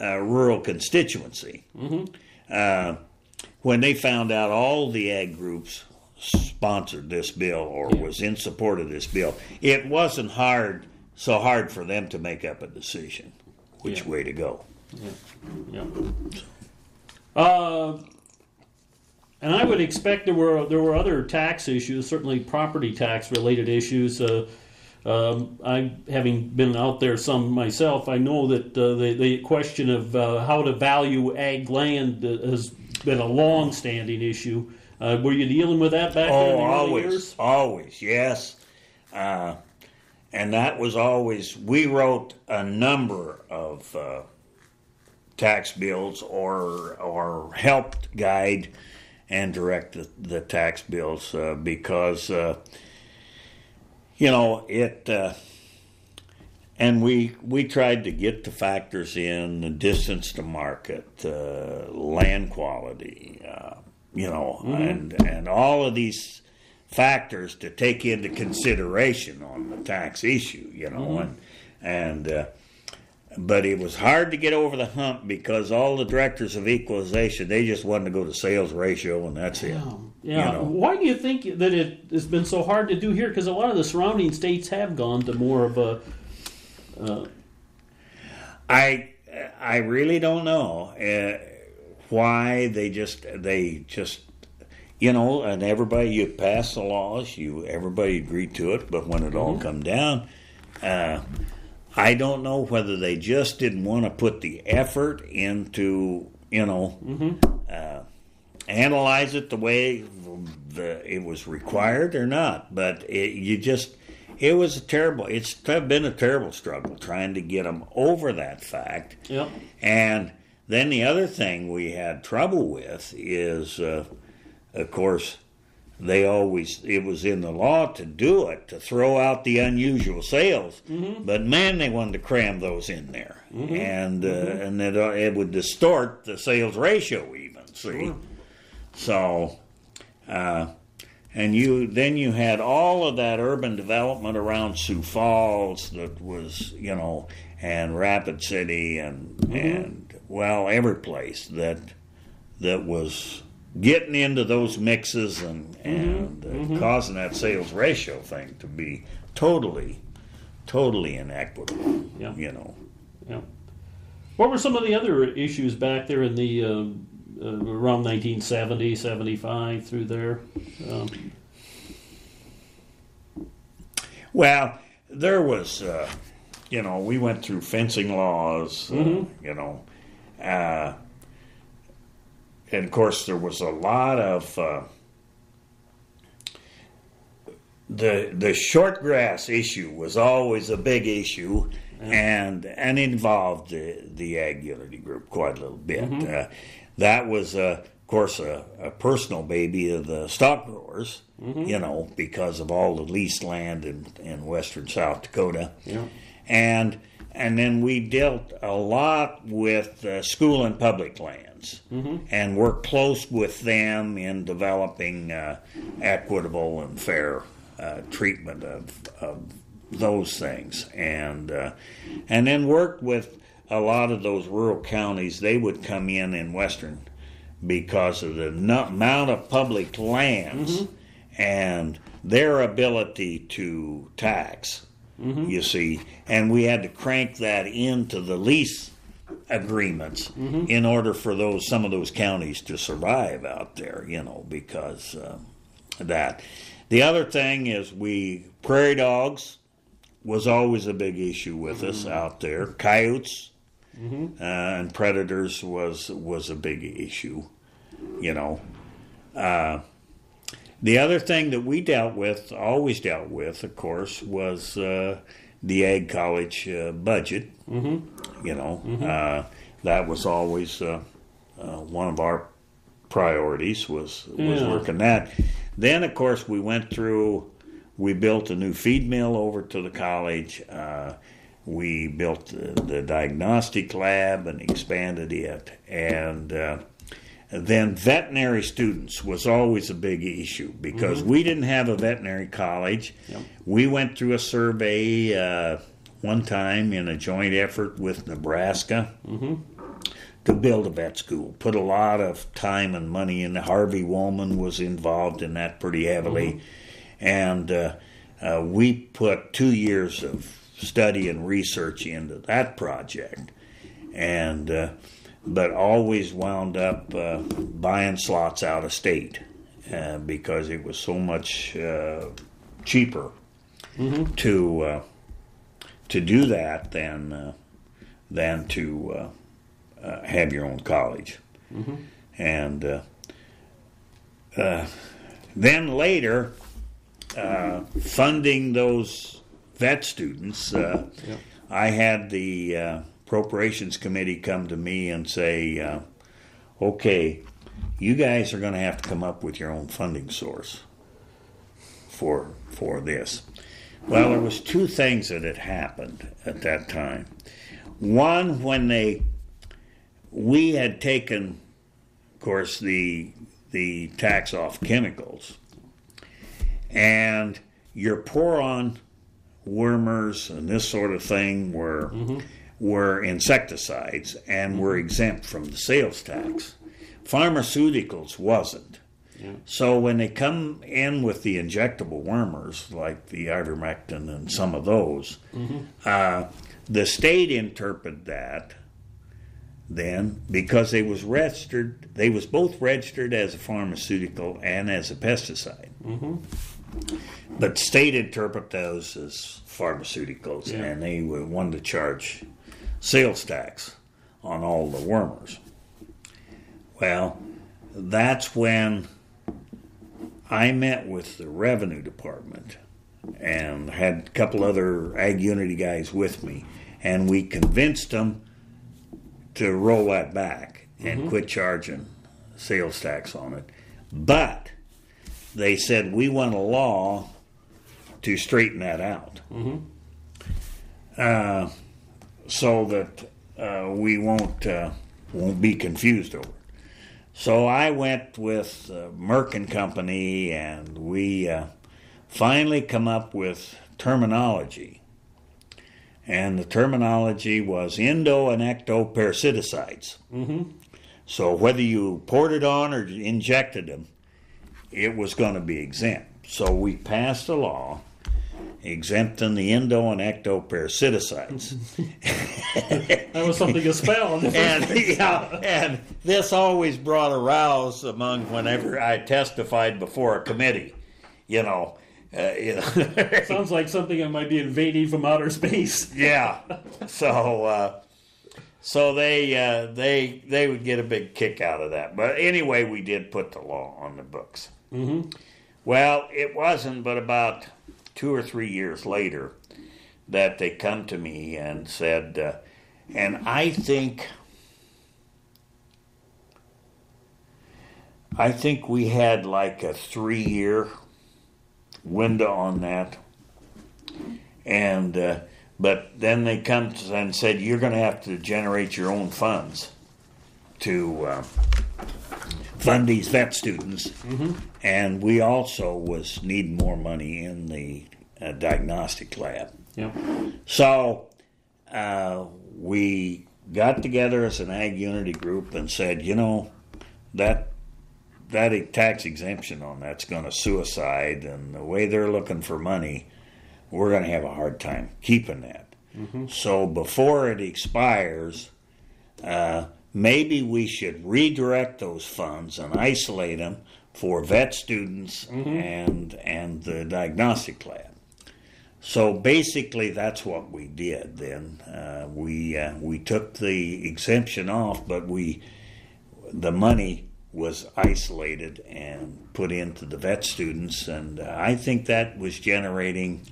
uh, rural constituency, uh, when they found out all the ag groups sponsored this bill or was in support of this bill, it wasn't hard so hard for them to make up a decision which Yeah. way to go. Yep. Uh, and I would expect there were there were other tax issues, certainly property tax related issues. Uh, um, I, having been out there some myself, I know that uh, the, the question of uh, how to value ag land uh, has been a long-standing issue. Uh, were you dealing with that back there in Oh, the early always, years? always, yes. Uh, and that was always, we wrote a number of uh, tax bills or, or helped guide and direct the, the tax bills uh, because, uh, you know, it, uh, and we we tried to get the factors in the distance to market, uh, land quality, uh, you know, and and all of these factors to take into consideration on the tax issue, you know, and and uh, but it was hard to get over the hump because all the directors of equalization they just wanted to go to sales ratio and that's it. Yeah. You know. Why do you think that it has been so hard to do here? Because a lot of the surrounding states have gone to more of a. Uh, I I really don't know uh, why they just they just you know and everybody you pass the laws you everybody agreed to it but when it all come down uh, I don't know whether they just didn't want to put the effort into you know uh, analyze it the way the, it was required or not but it, you just it was a terrible it's been a terrible struggle trying to get them over that fact Yep. and then the other thing we had trouble with is, uh, of course, they always, it was in the law to do it, to throw out the unusual sales. But man, they wanted to cram those in there. And, uh, and it, uh, it would distort the sales ratio even, see? So, uh, and you then you had all of that urban development around Sioux Falls that was you know and Rapid City and and well every place that that was getting into those mixes and and uh, causing that sales ratio thing to be totally totally inequitable Yeah. you know Yeah. What were some of the other issues back there in the uh, uh, around 1970, 75 through there? Um, Well, there was, uh, you know, we went through fencing laws, uh, you know, uh, and of course there was a lot of uh, the the short grass issue was always a big issue, and and involved the the Ag Unity Group quite a little bit. Uh, that was, uh, of course, a, a personal baby of the stock growers, you know, because of all the leased land in, in western South Dakota. Yeah. And and then we dealt a lot with uh, school and public lands and worked close with them in developing uh, equitable and fair uh, treatment of, of those things. And, uh, and then worked with a lot of those rural counties. They would come in in western because of the amount of public lands and their ability to tax, you see. And we had to crank that into the lease agreements in order for those some of those counties to survive out there, you know, because uh, that. The other thing is we prairie dogs was always a big issue with us out there. Coyotes uh, and predators was was a big issue, you know. Uh, the other thing that we dealt with, always dealt with, of course, was uh, the ag college uh, budget. Mm-hmm. You know, uh, that was always uh, uh, one of our priorities was was Yeah. working that. Then, of course, we went through. We built a new feed mill over to the college. Uh, we built the, the diagnostic lab and expanded it, and uh, then veterinary students was always a big issue because we didn't have a veterinary college. Yep. We went through a survey uh, one time in a joint effort with Nebraska to build a vet school. Put a lot of time and money in. Harvey Wollman was involved in that pretty heavily, and uh, uh, we put two years of study and research into that project. And uh, but always wound up uh, buying slots out of state uh, because it was so much uh, cheaper to uh, to do that than uh, than to uh, uh, have your own college. And uh, uh, then later, uh, funding those vet students, uh, Yeah. I had the uh, appropriations committee come to me and say, uh, "Okay, you guys are going to have to come up with your own funding source for for this." Well, there was two things that had happened at that time. One, when they we had taken, of course, the the tax off chemicals, and your pour-on wormers and this sort of thing were were insecticides and were mm-hmm. exempt from the sales tax. Pharmaceuticals wasn't. Yeah. So when they come in with the injectable wormers, like the ivermectin and some of those, mm-hmm. uh, the state interpreted that then because they was registered, they was both registered as a pharmaceutical and as a pesticide. Mm-hmm. But state interpret those as pharmaceuticals, Yeah. and they were wanted to charge sales tax on all the wormers. Well, that's when I met with the revenue department and had a couple other Ag Unity guys with me, and we convinced them to roll that back and quit charging sales tax on it. But they said we want a law to straighten that out, uh, so that uh, we won't uh, won't be confused over it. So I went with uh, Merck and Company, and we uh, finally come up with terminology. And the terminology was endo and ecto parasiticides. Mm-hmm. So whether you poured it on or injected them, it was going to be exempt. So we passed a law exempting the endo and ecto parasiticides. That was something to spell. in the first and yeah, and this always brought a rouse among whenever I testified before a committee. You know, uh, you know. Sounds like something that might be invading from outer space. yeah. So, uh, so they uh, they they would get a big kick out of that. But anyway, we did put the law on the books. Mm-hmm. Well, it wasn't, but about two or three years later, that they come to me and said, uh, and I think, I think we had like a three-year window on that, and uh, but then they come and said you're going to have to generate your own funds to uh, fund these vet students, and we also was needing more money in the uh, diagnostic lab. Yeah. So uh, we got together as an ag unity group and said, you know, that that tax exemption on that's going to suicide, and the way they're looking for money, we're going to have a hard time keeping that. So before it expires, uh, maybe we should redirect those funds and isolate them for vet students and and the diagnostic lab. So basically, that's what we did. Then uh, we uh, we took the exemption off, but we the money was isolated and put into the vet students, and uh, I think that was generating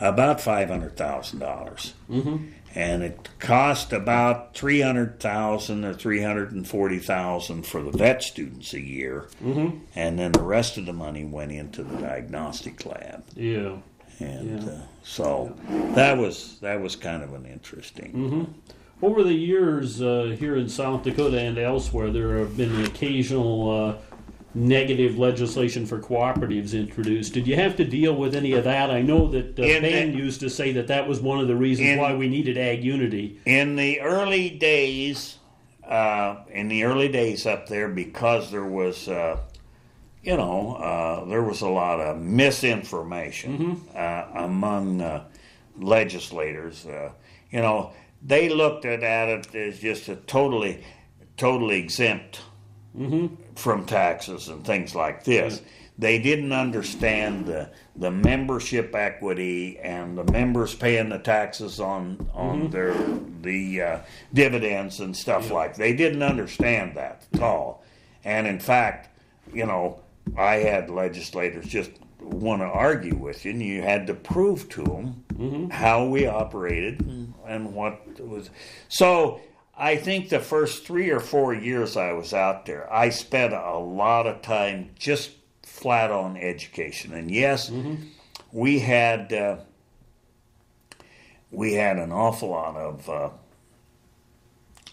about five hundred thousand dollars, and it cost about three hundred thousand or three hundred and forty thousand for the vet students a year, and then the rest of the money went into the diagnostic lab Yeah. and Yeah. uh, so that was that was kind of an interesting. Mm-hmm. Over the years uh, here in South Dakota and elsewhere, there have been occasional uh, negative legislation for cooperatives introduced. Did you have to deal with any of that? I know that uh, In Ben the- used to say that that was one of the reasons In- why we needed ag unity. In the early days, uh, in the early days up there, because there was, uh, you know, uh, there was a lot of misinformation uh, among uh, legislators. Uh, you know, they looked at, at it as just a totally, totally exempt from taxes and things like this. Mm-hmm. They didn't understand the the membership equity and the members paying the taxes on on mm-hmm. their the uh, dividends and stuff like. They didn't understand that at all. And in fact, you know, I had legislators just want to argue with you, and you had to prove to them mm-hmm. how we operated and, and what was. So I think the first three or four years I was out there, I spent a lot of time just flat on education. And yes, we had uh, we had an awful lot of uh,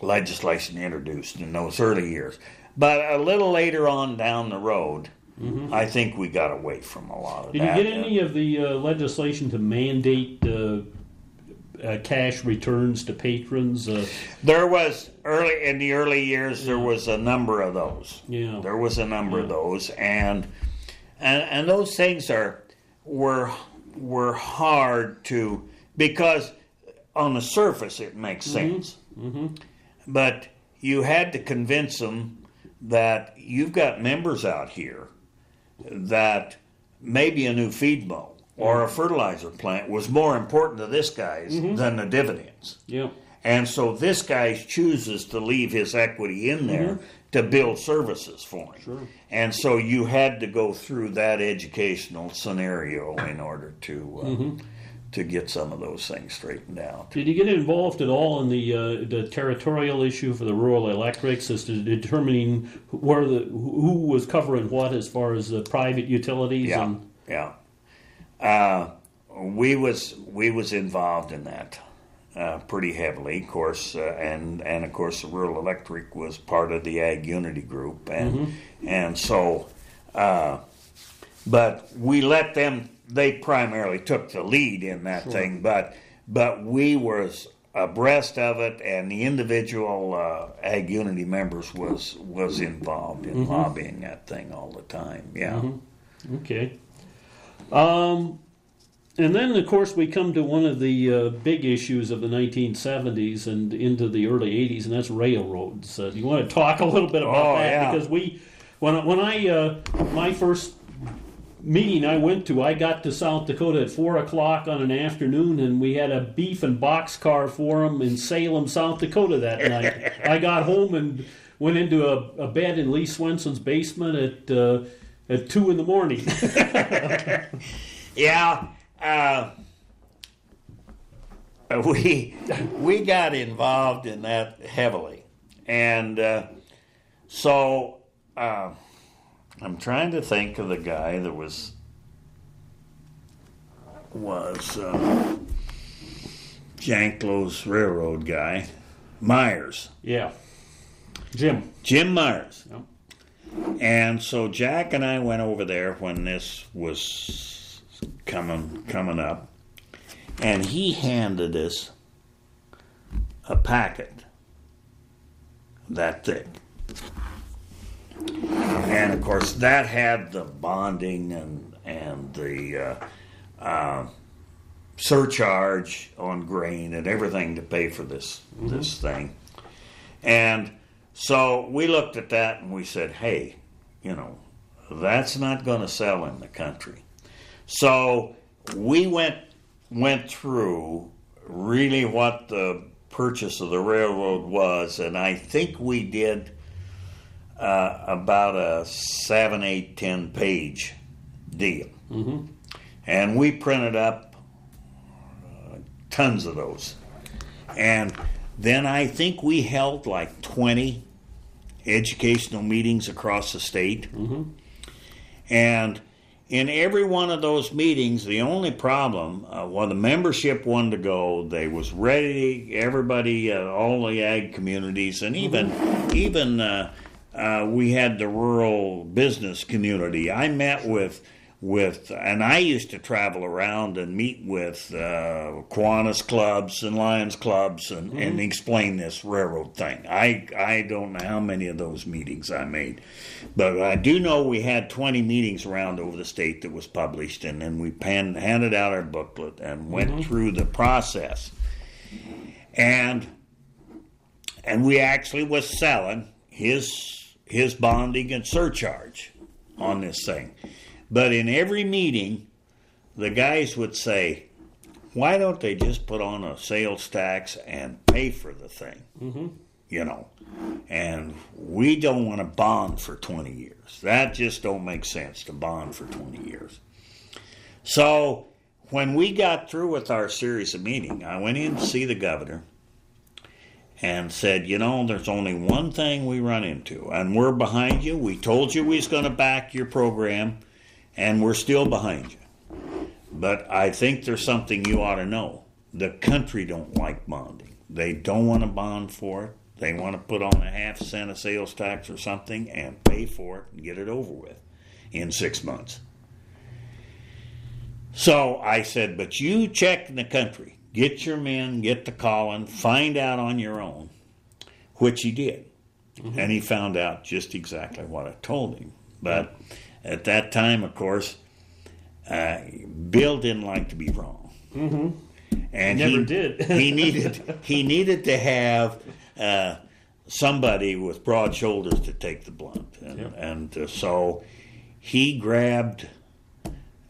legislation introduced in those early years. But a little later on down the road, I think we got away from a lot of Did that. you get any of the uh, legislation to mandate uh, cash returns to patrons? Uh, There was early in the early years. There was a number of those. Yeah. There was a number of those, and and and those things are were were hard to because on the surface it makes sense, but you had to convince them that you've got members out here that maybe a new feed mill or a fertilizer plant was more important to this guy's than the dividends. yeah. And so this guy chooses to leave his equity in there to build services for him. Sure. And so you had to go through that educational scenario in order to uh, to get some of those things straightened out. Did you get involved at all in the uh, the territorial issue for the rural electrics as to determining where the who was covering what as far as the private utilities? Yeah, And, yeah. Uh, we was we was involved in that uh, pretty heavily, of course, uh, and and of course, the rural electric was part of the Ag Unity Group, and and so, uh, but we let them. They primarily took the lead in that thing, but but we was abreast of it, and the individual uh, Ag Unity members was was involved in lobbying that thing all the time. Yeah. Okay. Um, and then, of course, we come to one of the uh, big issues of the 1970s and into the early 80s, and that's railroads. Uh, you want to talk a little bit about Oh, that yeah. because we, when I- when I uh, my first meeting I went to, I got to South Dakota at four o'clock on an afternoon, and we had a beef and box car forum in Salem, South Dakota that night. I got home and went into a, a bed in Lee Swenson's basement at uh, at two in the morning. Yeah, uh, we we got involved in that heavily, and uh, so uh, I'm trying to think of the guy that was was uh, Janklow's railroad guy, Myers, yeah, Jim. Jim Myers. Yep. And so Jack and I went over there when this was coming coming up, and he handed us a packet that thick. And of course, that had the bonding and and the uh, uh, surcharge on grain and everything to pay for this this thing. And so we looked at that and we said, hey, you know, that's not going to sell in the country. So we went went through really what the purchase of the railroad was, and I think we did uh, about a seven, eight, ten page deal, mm-hmm. and we printed up uh, tons of those, and then I think we held like twenty educational meetings across the state. And in every one of those meetings, the only problem, uh, well, the membership wanted to go. They was ready. Everybody, uh, all the ag communities, and even even uh, uh, we had the rural business community. I met with with, and I used to travel around and meet with uh, Kiwanis clubs and Lions clubs and, and explain this railroad thing. I I don't know how many of those meetings I made, but I do know we had 20 meetings around over the state that was published, and then we pan, handed out our booklet and went through the process. and and we actually was selling his his bonding and surcharge on this thing. But in every meeting, the guys would say, "Why don't they just put on a sales tax and pay for the thing?" Mm-hmm. You know, and we don't want to bond for twenty years. That just don't make sense to bond for twenty years. So when we got through with our series of meeting, I went in to see the governor and said, you know, there's only one thing we run into, and we're behind you. We told you we was going to back your program, and we're still behind you. But I think there's something you ought to know. The country don't like bonding. They don't want to bond for it. They want to put on a half cent of sales tax or something and pay for it and get it over with in six months. So I said, but you check the country, get your men, get to calling, find out on your own, which he did. Mm-hmm. And he found out just exactly what I told him. But at that time, of course, uh, Bill didn't like to be wrong. Mm-hmm. And Never he, did. he needed he needed to have uh, somebody with broad shoulders to take the blunt, and, Yep. and uh, so he grabbed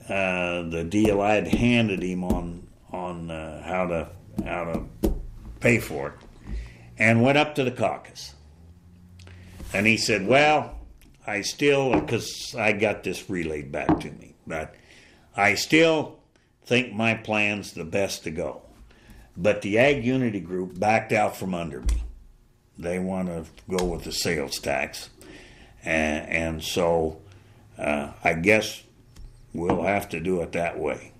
uh, the deal I'd handed him on on uh, how to how to pay for it, and went up to the caucus. And he said, "Well, I still because I got this relayed back to me, but I still think my plan's the best to go. But the Ag Unity Group backed out from under me. They want to go with the sales tax, and, and so uh, I guess we'll have to do it that way.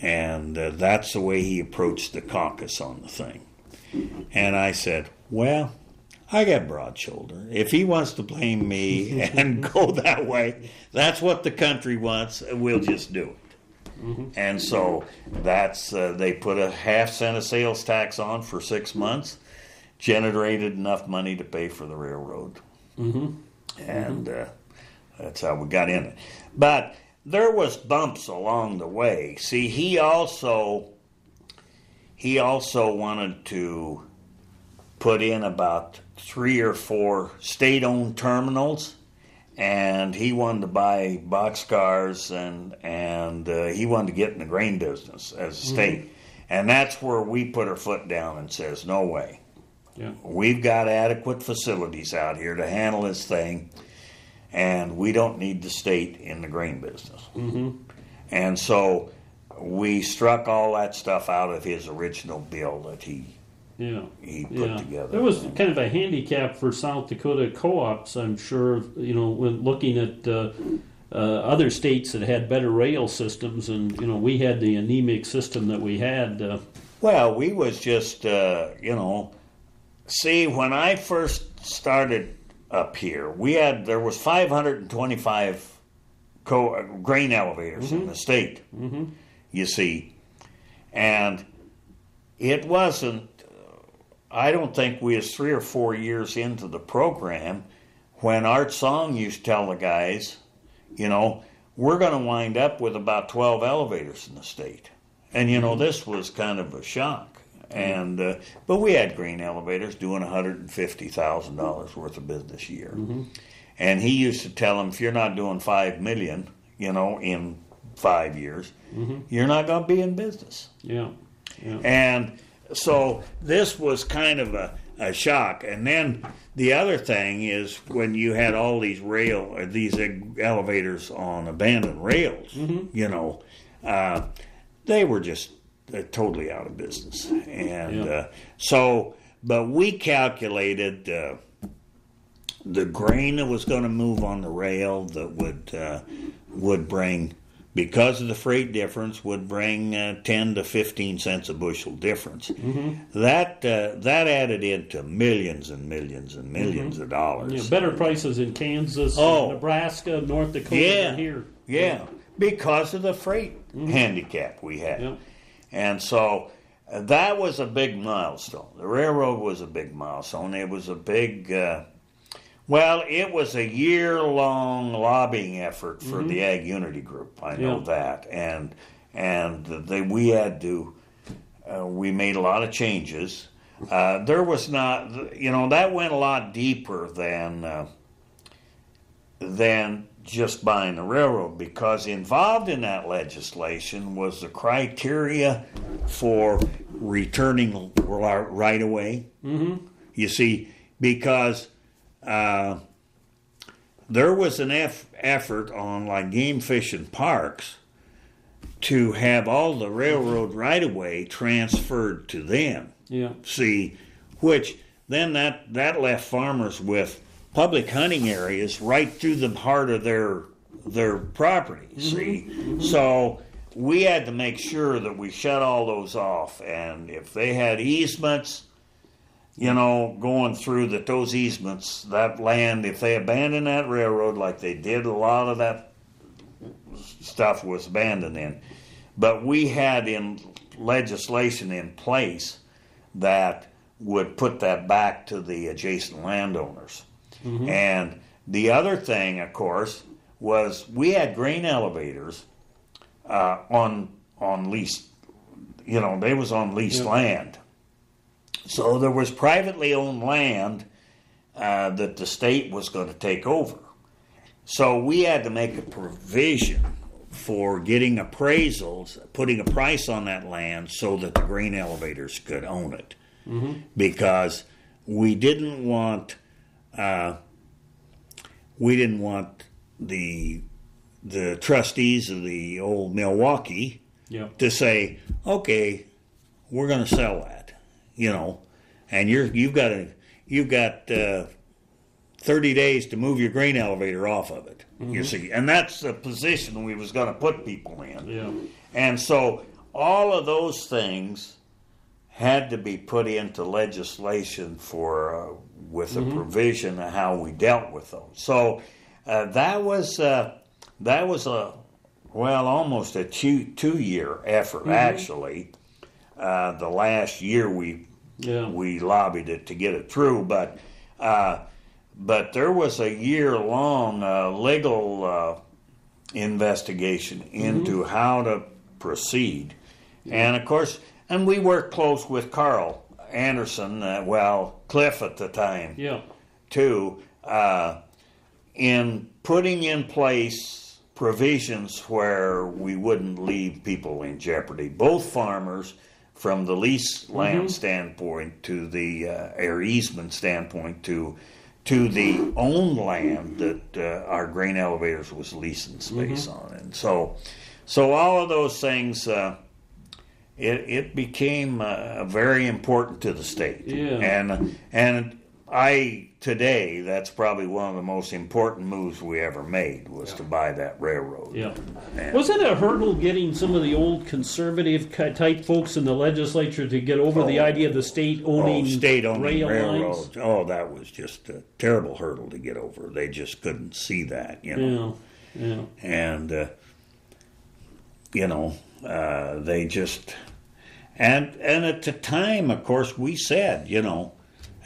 And uh, that's the way he approached the caucus on the thing. And I said, well, I got broad shoulder. If he wants to blame me and go that way, that's what the country wants. We'll just do it. And so that's uh, they put a half cent of sales tax on for six months, generated enough money to pay for the railroad, mm-hmm. and uh, that's how we got in it. But there was bumps along the way. See, he also he also wanted to put in about three or four state-owned terminals and he wanted to buy boxcars and and uh, he wanted to get in the grain business as a state and that's where we put our foot down and says no way Yeah. we've got adequate facilities out here to handle this thing and we don't need the state in the grain business mm-hmm. and so we struck all that stuff out of his original bill that he Yeah. he put Yeah. together There was kind of a handicap for South Dakota co-ops, I'm sure, you know, when looking at uh, uh, other states that had better rail systems, and you know, we had the anemic system that we had. Uh, Well, we was just, uh, you know, see when I first started up here, we had there was 525 co- uh, grain elevators in the state. Mm-hmm. You see, and it wasn't. I don't think we was three or four years into the program when Art Song used to tell the guys, you know, we're going to wind up with about 12 elevators in the state. And, you know, this was kind of a shock. And, uh, but we had green elevators doing $150,000 worth of business a year. And he used to tell them, if you're not doing 5 million, you know, in five years, you're not going to be in business. yeah. Yeah. And so this was kind of a, a shock. And then the other thing is when you had all these rail, or these elevators on abandoned rails, you know, uh, they were just uh, totally out of business. And Yeah. uh, so, but we calculated. Uh, the grain that was going to move on the rail that would uh, would bring because of the freight difference would bring uh, 10 to 15 cents a bushel difference that uh, that added into millions and millions and 1000000s of dollars Yeah, better prices in Kansas, Oh. Nebraska, North Dakota yeah than here. yeah because of the freight handicap we had Yeah. and so uh, that was a big milestone. The railroad was a big milestone. It was a big, uh, well, it was a year long lobbying effort for the Ag Unity Group. I know Mm-hmm. Yeah. that, and and they, we had to uh, we made a lot of changes. Uh, there was not, you know, that went a lot deeper than uh, than just buying the railroad because involved in that legislation was the criteria for returning right away. Mm-hmm. You see, because uh, there was an eff- effort on like game fish and parks to have all the railroad right of way transferred to them. Yeah. See, which then that that left farmers with public hunting areas right through the heart of their their property. See, mm-hmm. so we had to make sure that we shut all those off, and if they had easements, you know, going through that those easements, that land, if they abandoned that railroad like they did, a lot of that stuff was abandoned in. But we had in legislation in place that would put that back to the adjacent landowners. Mm-hmm. And the other thing, of course, was we had grain elevators uh, on on leased, you know, they was on leased yep. land. So there was privately owned land uh, that the state was going to take over. So we had to make a provision for getting appraisals, putting a price on that land so that the grain elevators could own it. Mm-hmm. Because we didn't want uh, we didn't want the the trustees of the old Milwaukee to say, okay, we're going to sell that, you know, and you're you've got a you've got uh, thirty days to move your grain elevator off of it. Mm-hmm. You see, and that's the position we was going to put people in. Yeah. And so all of those things had to be put into legislation for uh, with mm-hmm. a provision of how we dealt with those. So uh, that was uh, that was a well almost a two two year effort mm-hmm. actually. Uh, the last year we yeah. we lobbied it to get it through, but uh, but there was a year long uh, legal uh, investigation into mm-hmm. how to proceed, and of course, and we worked close with Carl Anderson, uh, well, Cliff at the time, yeah, too, uh, in putting in place provisions where we wouldn't leave people in jeopardy. Both farmers, from the lease land mm-hmm. standpoint to the uh, air easement standpoint to to the own land that uh, our grain elevators was leasing space mm-hmm. on, and so so all of those things. Uh, it, it became uh, very important to the state. Yeah. And and I today that's probably one of the most important moves we ever made was yeah. to buy that railroad. Yeah. And was it a hurdle getting some of the old conservative type folks in the legislature to get over oh, the idea of the state owning oh, state owning rail railroads? Lines? Oh, that was just a terrible hurdle to get over. They just couldn't see that, you know. Yeah. Yeah. And uh, you know, uh, they just and and at the time, of course, we said, you know,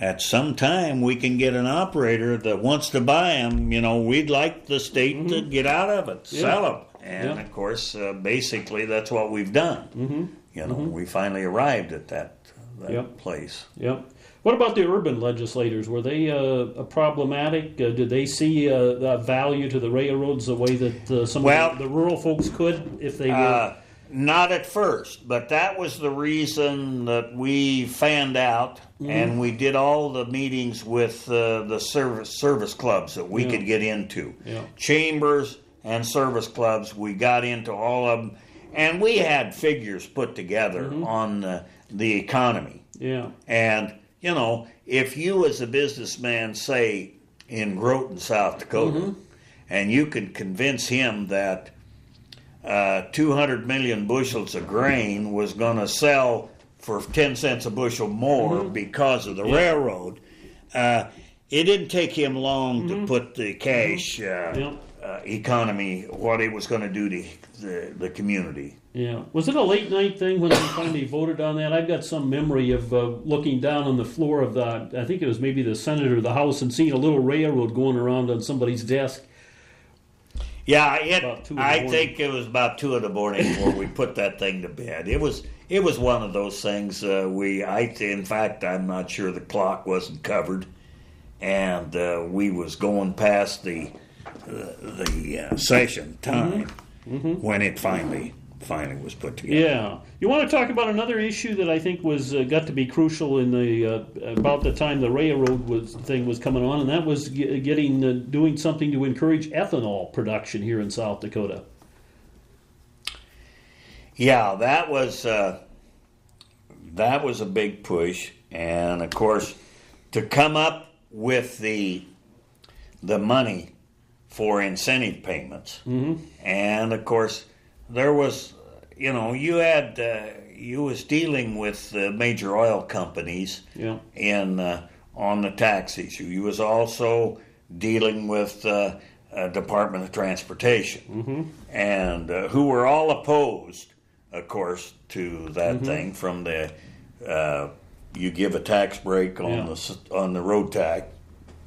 at some time we can get an operator that wants to buy them. You know, we'd like the state mm-hmm. to get out of it, yeah. sell them. And yeah. of course, uh, basically, that's what we've done. Mm-hmm. You know, mm-hmm. we finally arrived at that, that yep. place. Yep. What about the urban legislators? Were they uh, problematic? Uh, did they see uh, the value to the railroads the way that uh, some well, of the, the, rural folks could if they were? Not at first, but that was the reason that we fanned out mm-hmm. and we did all the meetings with uh, the service service clubs that we yeah. could get into. Yeah. Chambers and service clubs, we got into all of them, and we had figures put together mm-hmm. on the, the economy. Yeah. And, you know, if you as a businessman, say, in Groton, South Dakota, mm-hmm. and you can convince him that uh, 200 million bushels of grain was going to sell for 10 cents a bushel more mm-hmm. because of the yeah. railroad. Uh, it didn't take him long mm-hmm. to put the cash uh, uh, economy, what it was going to do to the, the community. Yeah. Was it a late night thing when they finally voted on that? I've got some memory of uh, looking down on the floor of the, I think it was maybe the Senate or the House, and seeing a little railroad going around on somebody's desk. Yeah, it. I think it was about two in the morning before we put that thing to bed. It was it was one of those things. Uh, we, I, in fact, I'm not sure the clock wasn't covered, and uh, we was going past the uh, the uh, session time Mm-hmm. when it finally finally was put together. Yeah, you want to talk about another issue that I think was uh, got to be crucial in the uh, about the time the railroad was thing was coming on, and that was ge- getting uh, doing something to encourage ethanol production here in South Dakota. Yeah, that was uh, that was a big push, and of course, to come up with the the money for incentive payments, mm-hmm. and of course, there was, you know, you had uh, you was dealing with uh, major oil companies Yeah. in uh, on the tax issue. You was also dealing with uh, uh, Department of Transportation, and uh, who were all opposed, of course, to that thing from the uh, you give a tax break on Yeah. the on the road tax.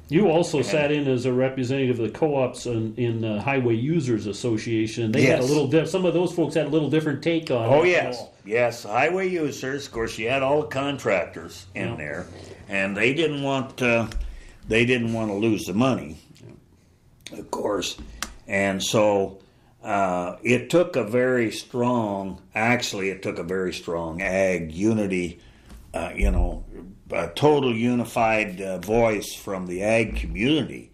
You also sat in as a representative of the co-ops in, in the Highway Users Association, and they had a little. Some of those folks had a little different take on. It. Oh yes, yes. Highway users, of course, you had all the contractors in Yeah. there, and they didn't want uh, they didn't want to lose the money, of course, and so uh, it took a very strong. Actually, it took a very strong ag unity. Uh, you know, a total unified uh, voice from the ag community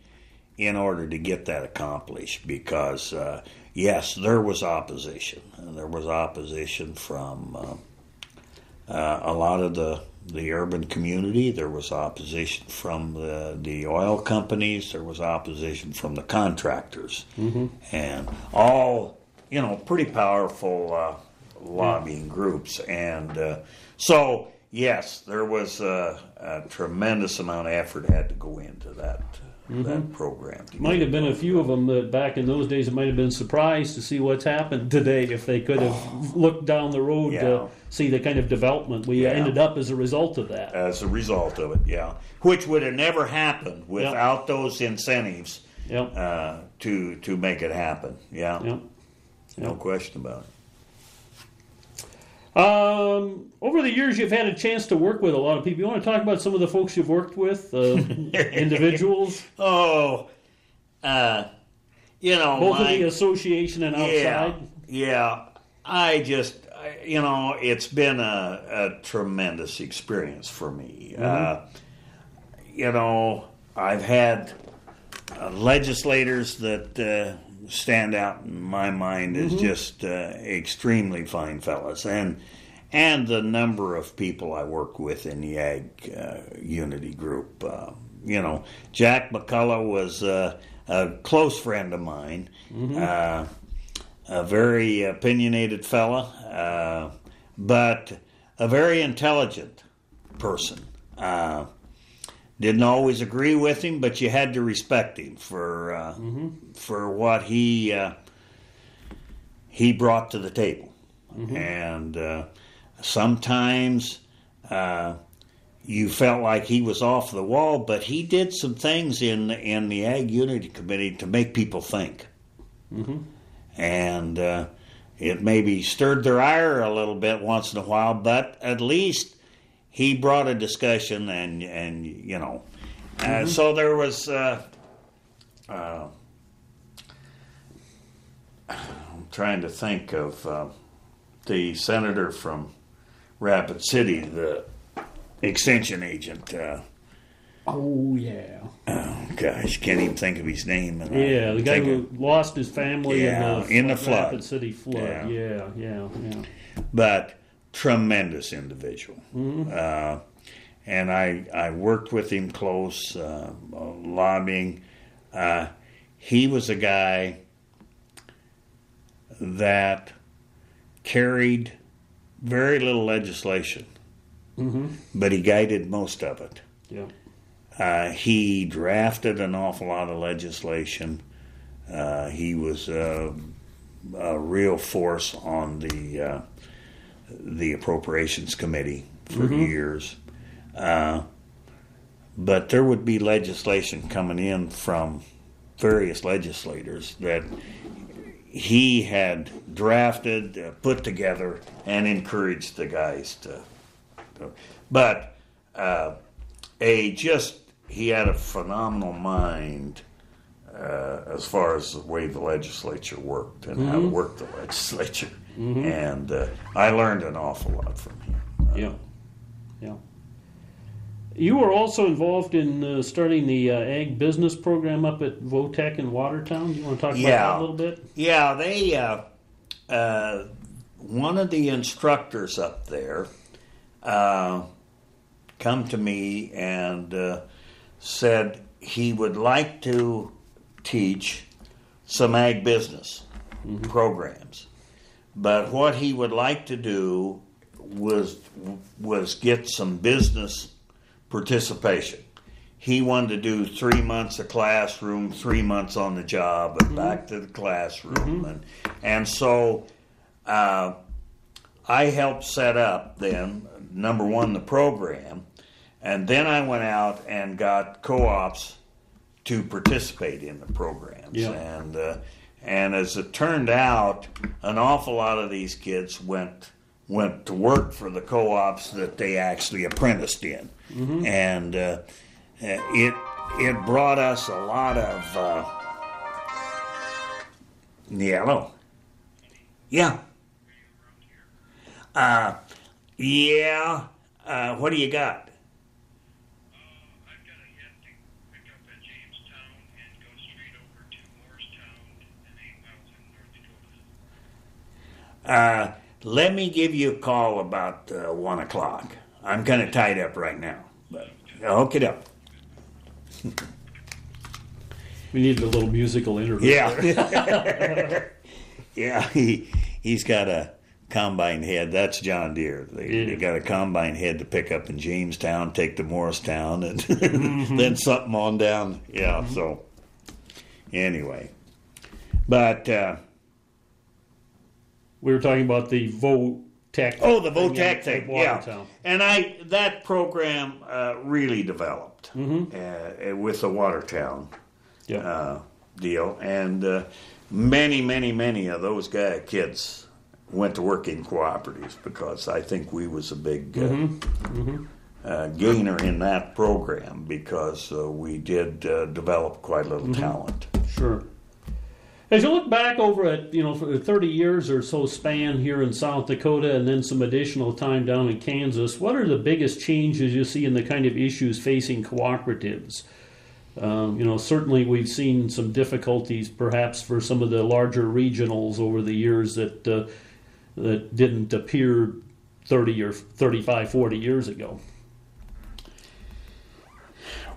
in order to get that accomplished because uh, yes there was opposition. There was opposition from uh, uh, a lot of the the urban community. There was opposition from the, the oil companies. There was opposition from the contractors. And all you know pretty powerful uh, lobbying groups. And uh, so yes there was a, a tremendous amount of effort had to go into that that program Might have been a few of them that back in those days might have been surprised to see what's happened today if they could have looked down the road Yeah. to see the kind of development we Yeah. ended up as a result of that. as a result of it, yeah. Which would have never happened without those incentives Yep. uh, to to make it happen. Yeah, Yep. no question about it. Um, over the years, you've had a chance to work with a lot of people. You want to talk about some of the folks you've worked with, uh, individuals, Oh, uh, you know, both in my- the association and outside. yeah. I just, you know, it's been a, a tremendous experience for me. Uh, you know, I've had uh, legislators that uh, stand out in my mind as just uh, extremely fine fellas, and and the number of people I work with in the Ag uh, Unity group. Uh, you know, Jack McCullough was uh, a close friend of mine. Uh, a very opinionated fella, uh, but a very intelligent person. Didn't always agree with him, but you had to respect him for uh, for what he uh, he brought to the table, and uh, sometimes. Uh, you felt like he was off the wall, but he did some things in in the Ag Unity Committee to make people think. And uh, it maybe stirred their ire a little bit once in a while, but at least he brought a discussion, and and you know, uh, so there was. Uh, uh, I'm trying to think of uh, the senator from Rapid City, the extension agent. Uh, Oh yeah, oh gosh, can't even think of his name. and I yeah. The guy who of- lost his family Yeah, in the, in the flood. Rapid City flood. Yeah. Yeah, yeah, yeah. but tremendous individual. Uh, and I, I worked with him close, uh, lobbying. Uh, he was a guy that carried very little legislation, but he guided most of it. yeah. Uh, he drafted an awful lot of legislation. Uh, he was uh, a real force on the uh, the appropriations committee for years. Uh, but there would be legislation coming in from various legislators that he had drafted, uh, put together, and encouraged the guys to. to but uh, a just he had a phenomenal mind uh, as far as the way the legislature worked and how to work the legislature, and uh, I learned an awful lot from him. Yeah, yeah. You were also involved in uh, starting the uh, ag business program up at Votech in Watertown. You want to talk about Yeah. that a little bit? Yeah, they uh, uh, one of the instructors up there uh, come to me and uh, said he would like to teach some ag business programs, but what he would like to do was was get some business participation. He wanted to do three months of classroom, three months on the job, and back to the classroom, and and so uh, I helped set up then number one the program, and then I went out and got co-ops to participate in the programs, Yeah. and uh, and as it turned out, an awful lot of these kids went went to work for the co-ops that they actually apprenticed in, and uh, it it brought us a lot of uh, yellow. Yeah. Uh, yeah. Uh, what do you got? Uh, I've got a yet to pick up at Jamestown and go straight over to Morristown and eight miles in North Dakota. Uh, let me give you a call about uh, one o'clock. I'm kind of tied up right now, but hook it up. We need a little musical interlude. Yeah, yeah. He he's got a combine head. That's John Deere. They, Yeah. they got a combine head to pick up in Jamestown, take to Morristown, and then something on down. Yeah. So anyway, but. Uh, We were talking about the Votech. Oh, the at- thing, yeah. And I that program uh, really developed uh, with the Watertown Yeah. uh, deal, and uh, many, many, many of those guy kids went to work in cooperatives because I think we was a big uh, Uh, gainer in that program because uh, we did uh, develop quite a little talent. Sure. As you look back over at, you know, for the 30 years or so span here in South Dakota and then some additional time down in Kansas, what are the biggest changes you see in the kind of issues facing cooperatives? Um, you know, certainly we've seen some difficulties perhaps for some of the larger regionals over the years that, uh, that didn't appear 30 or 35, 40 years ago.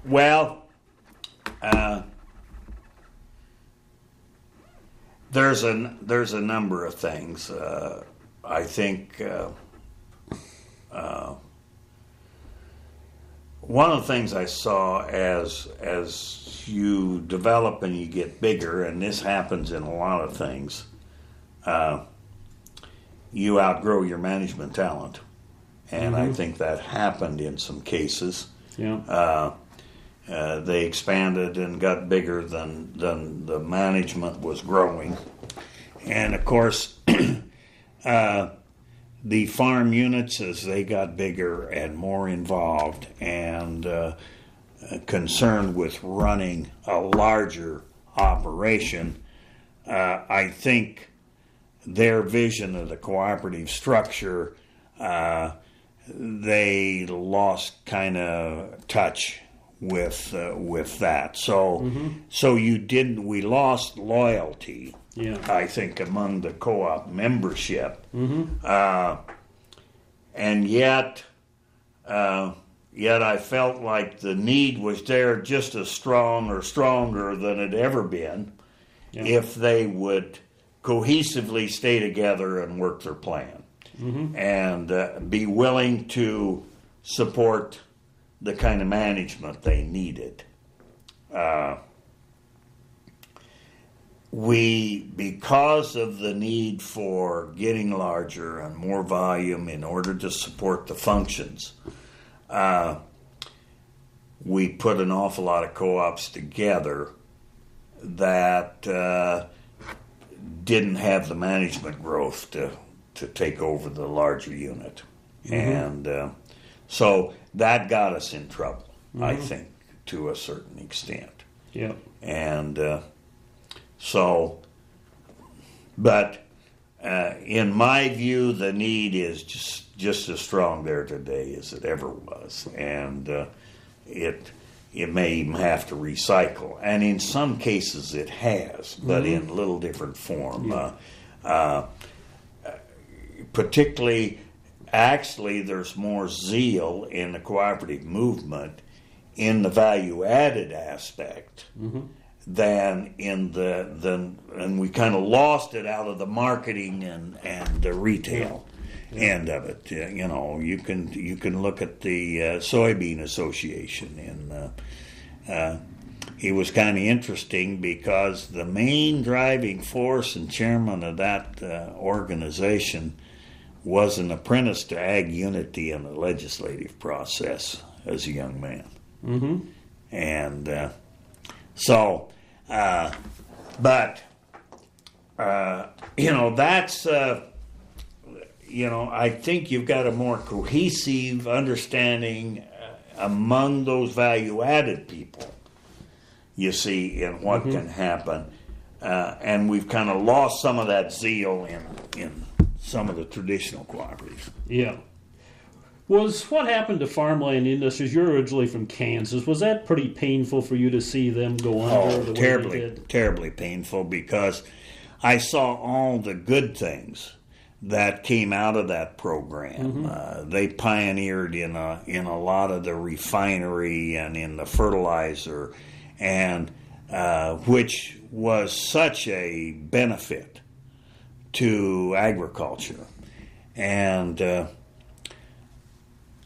Well, uh, there's a there's a number of things. Uh, I think uh, uh, one of the things I saw as as you develop and you get bigger, and this happens in a lot of things. Uh, you outgrow your management talent, and I think that happened in some cases. Yeah. Uh, they expanded and got bigger than than the management was growing, and of course, uh, the farm units as they got bigger and more involved and uh, concerned with running a larger operation, uh, I think their vision of the cooperative structure. Uh, they lost kind of touch with uh, with that. So so you didn't. We lost loyalty. Yeah. I think among the co-op membership, uh, and yet uh, yet I felt like the need was there just as strong or stronger than it ever been Yeah. if they would cohesively stay together and work their plan and uh, be willing to support the kind of management they needed. Uh, we, because of the need for getting larger and more volume in order to support the functions, uh, we put an awful lot of co ops together that uh, didn't have the management growth to to take over the larger unit, and uh, so that got us in trouble. I think to a certain extent, Yeah. and uh, so, but uh, in my view, the need is just just as strong there today as it ever was, and uh, it it may even have to recycle, and in some cases it has, but in a little different form. Uh, uh, particularly, actually, there's more zeal in the cooperative movement in the value added aspect than in the the and we kind of lost it out of the marketing and and the retail end of it. You know, you can you can look at the uh, soybean association and. Uh, uh, it was kind of interesting because the main driving force and chairman of that uh, organization was an apprentice to Ag Unity in the legislative process as a young man. Mm-hmm. And uh, so, uh, but, uh, you know, that's, uh, you know, I think you've got a more cohesive understanding uh, among those value added people, you see, in what can happen. Uh, and we've kind of lost some of that zeal in, in some of the traditional cooperatives. Yeah. Was what happened to Farmland Industries? You're originally from Kansas. Was that pretty painful for you to see them go under Oh, the way terribly, terribly painful because I saw all the good things that came out of that program. Uh, they pioneered in a in a lot of the refinery and in the fertilizer, and uh, which was such a benefit to agriculture, and. Uh,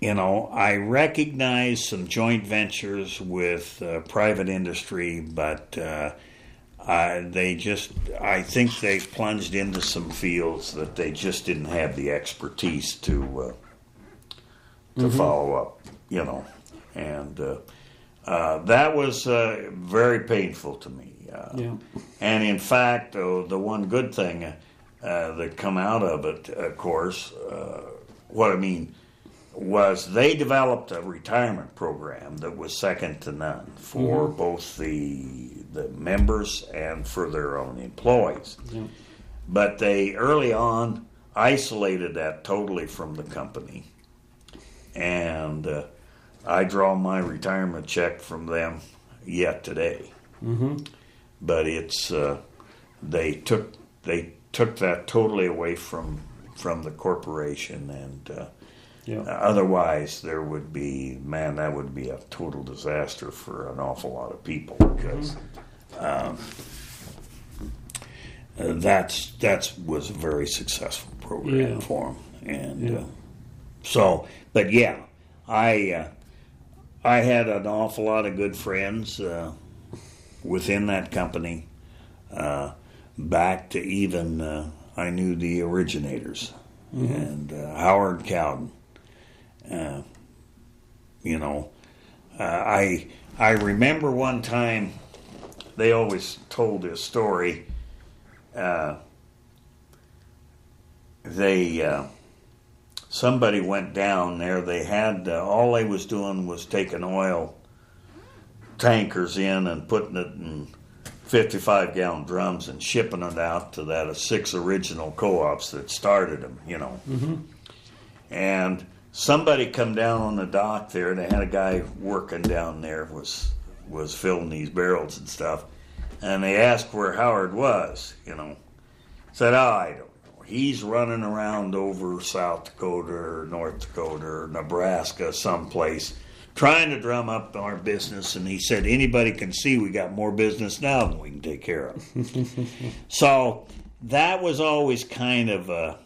you know, I recognize some joint ventures with uh, private industry, but uh, I, they just, I think they plunged into some fields that they just didn't have the expertise to uh, to follow up. You know, and uh, uh, that was uh, very painful to me. Uh, Yeah. and in fact, uh, the one good thing uh, that come out of it, of course, uh, what I mean was they developed a retirement program that was second to none for both the the members and for their own employees. Yeah. But they early on isolated that totally from the company, and uh, I draw my retirement check from them yet today Mm-hmm. but it's uh, they took they took that totally away from from the corporation and uh, Yeah. otherwise there would be man that would be a total disaster for an awful lot of people because um, uh, that's that's was a very successful program Yeah. for them and Yeah. uh, so but yeah I uh, I had an awful lot of good friends uh, within that company uh, back to even uh, I knew the originators and uh, Howard Cowden. Uh, you know, uh, I I remember one time they always told this story. Uh, they uh, somebody went down there. They had uh, all they was doing was taking oil tankers in and putting it in 55 gallon drums and shipping it out to that uh, six original co-ops that started them, you know. And somebody come down on the dock there. And they had a guy working down there was was filling these barrels and stuff, and they asked where Howard was, you know. Said, oh, I don't know. He's running around over South Dakota or North Dakota or Nebraska, someplace, trying to drum up our business. And he said, anybody can see we got more business now than we can take care of. so that was always kind of a,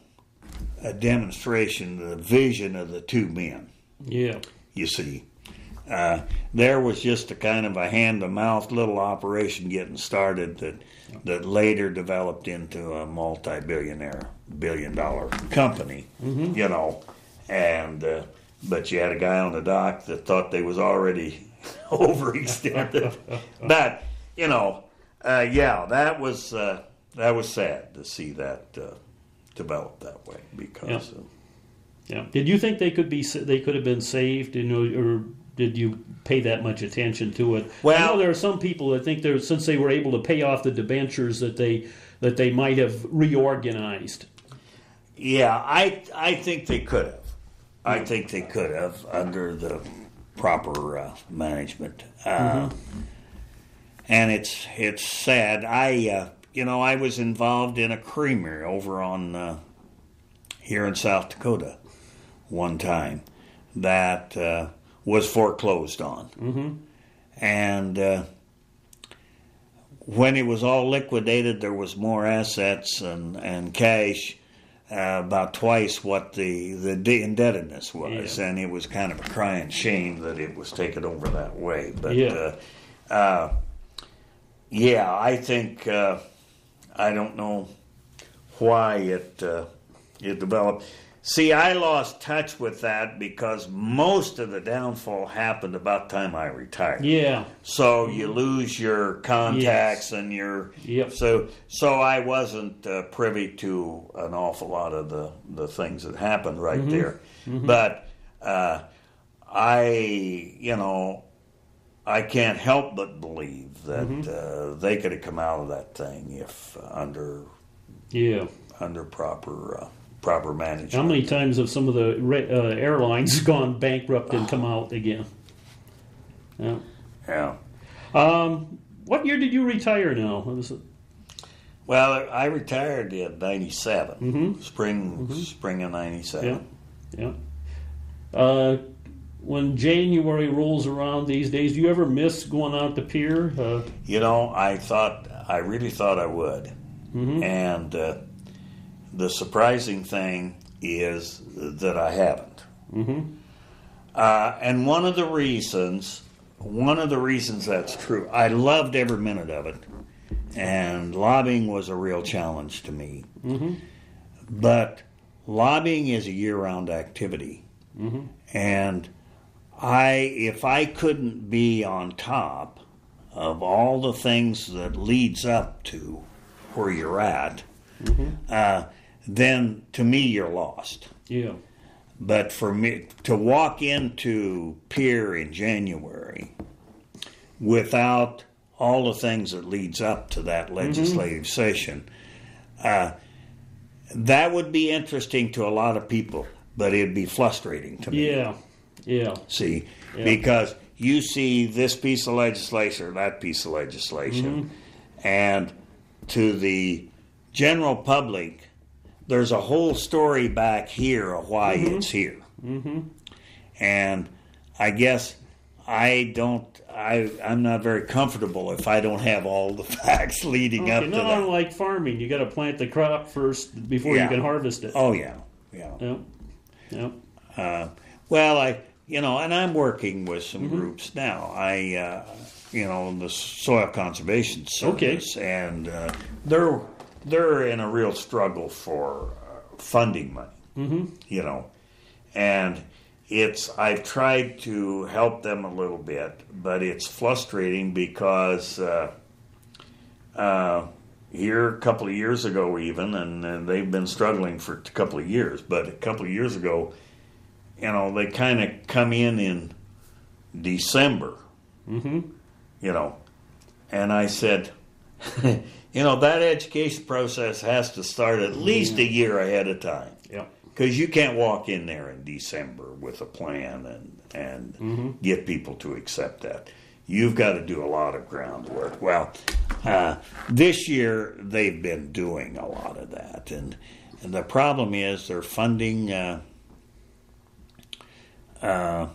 a demonstration of the vision of the two men Yeah. you see. Uh, there was just a kind of a hand to mouth little operation getting started that that later developed into a multi billionaire billion dollar company, you know. And uh, but you had a guy on the dock that thought they was already overextended. but you know, uh, yeah, that was uh, that was sad to see that uh, develop that way because Yeah. Yeah. Did you think they could be they could have been saved? You know, or did you pay that much attention to it? I Well- know there are some people that think there since they were able to pay off the debentures that they that they might have reorganized. Yeah, I I think they could have. I think they could have under the proper uh, management. Uh, And it's it's sad. I uh, you know I was involved in a creamery over on uh, here in South Dakota one time that uh, was foreclosed on, mm-hmm. and. Uh, when it was all liquidated, there was more assets and, and cash, uh, about twice what the, the de- indebtedness was. Yeah. And it was kind of a crying shame that it was taken over that way. But Yeah. uh, uh, yeah, I think, uh, I don't know why it, uh, it developed. See, I lost touch with that because most of the downfall happened about the time I retired. Yeah. So you lose your contacts and your Yep. so so I wasn't uh, privy to an awful lot of the the things that happened right Mm-hmm. there, but uh, I you know I can't help but believe that Mm-hmm. uh, they could have come out of that thing if uh, under Yeah. under proper uh, proper management. How many times have some of the re- uh, airlines gone bankrupt and come out again? Yeah. Yeah. Um, what year did you retire? Now What was it? Well, I retired in '97, Mm-hmm. spring spring of '97. Yeah, yeah. Uh, when January rolls around these days, do you ever miss going out to Pierre? Uh, You know, I thought, I really thought I would. And uh, the surprising thing is that I haven't. Uh, and one of the reasons, one of the reasons that's true, I loved every minute of it. And lobbying was a real challenge to me. But lobbying is a year round activity. And I, if I couldn't be on top of all the things that leads up to where you're at, uh, then to me you're lost. yeah, But for me to walk into Pierre in January without all the things that leads up to that legislative session, uh, that would be interesting to a lot of people, but it'd be frustrating to me. yeah, yeah, See, Yeah. because you see this piece of legislation that piece of legislation, Mm-hmm. and to the general public, there's a whole story back here of why Mm-hmm. it's here. And I guess I don't. I I'm not very comfortable if I don't have all the facts leading up Okay, to not that. unlike farming, you got to plant the crop first before Yeah. you can harvest it. Oh yeah, yeah. Yeah, yeah, Uh, well, I, you know, and I'm working with some Mm-hmm. groups now. I, uh, you know, the Soil Conservation Okay. And uh, they're they're in a real struggle for uh, funding money. Mm-hmm. You know, and it's I've tried to help them a little bit, but it's frustrating because. Uh, uh, here a couple of years ago, even, and, and they've been struggling for a couple of years. But a couple of years ago, you know, they kind of come in in December, mm-hmm. you know, and I said, you know, that education process has to start at least a year ahead of time. Yeah, because you can't walk in there in December with a plan and and get people to accept that. You've got to do a lot of groundwork. Well, uh, this year they've been doing a lot of that, and and the problem is they're funding uh, uh,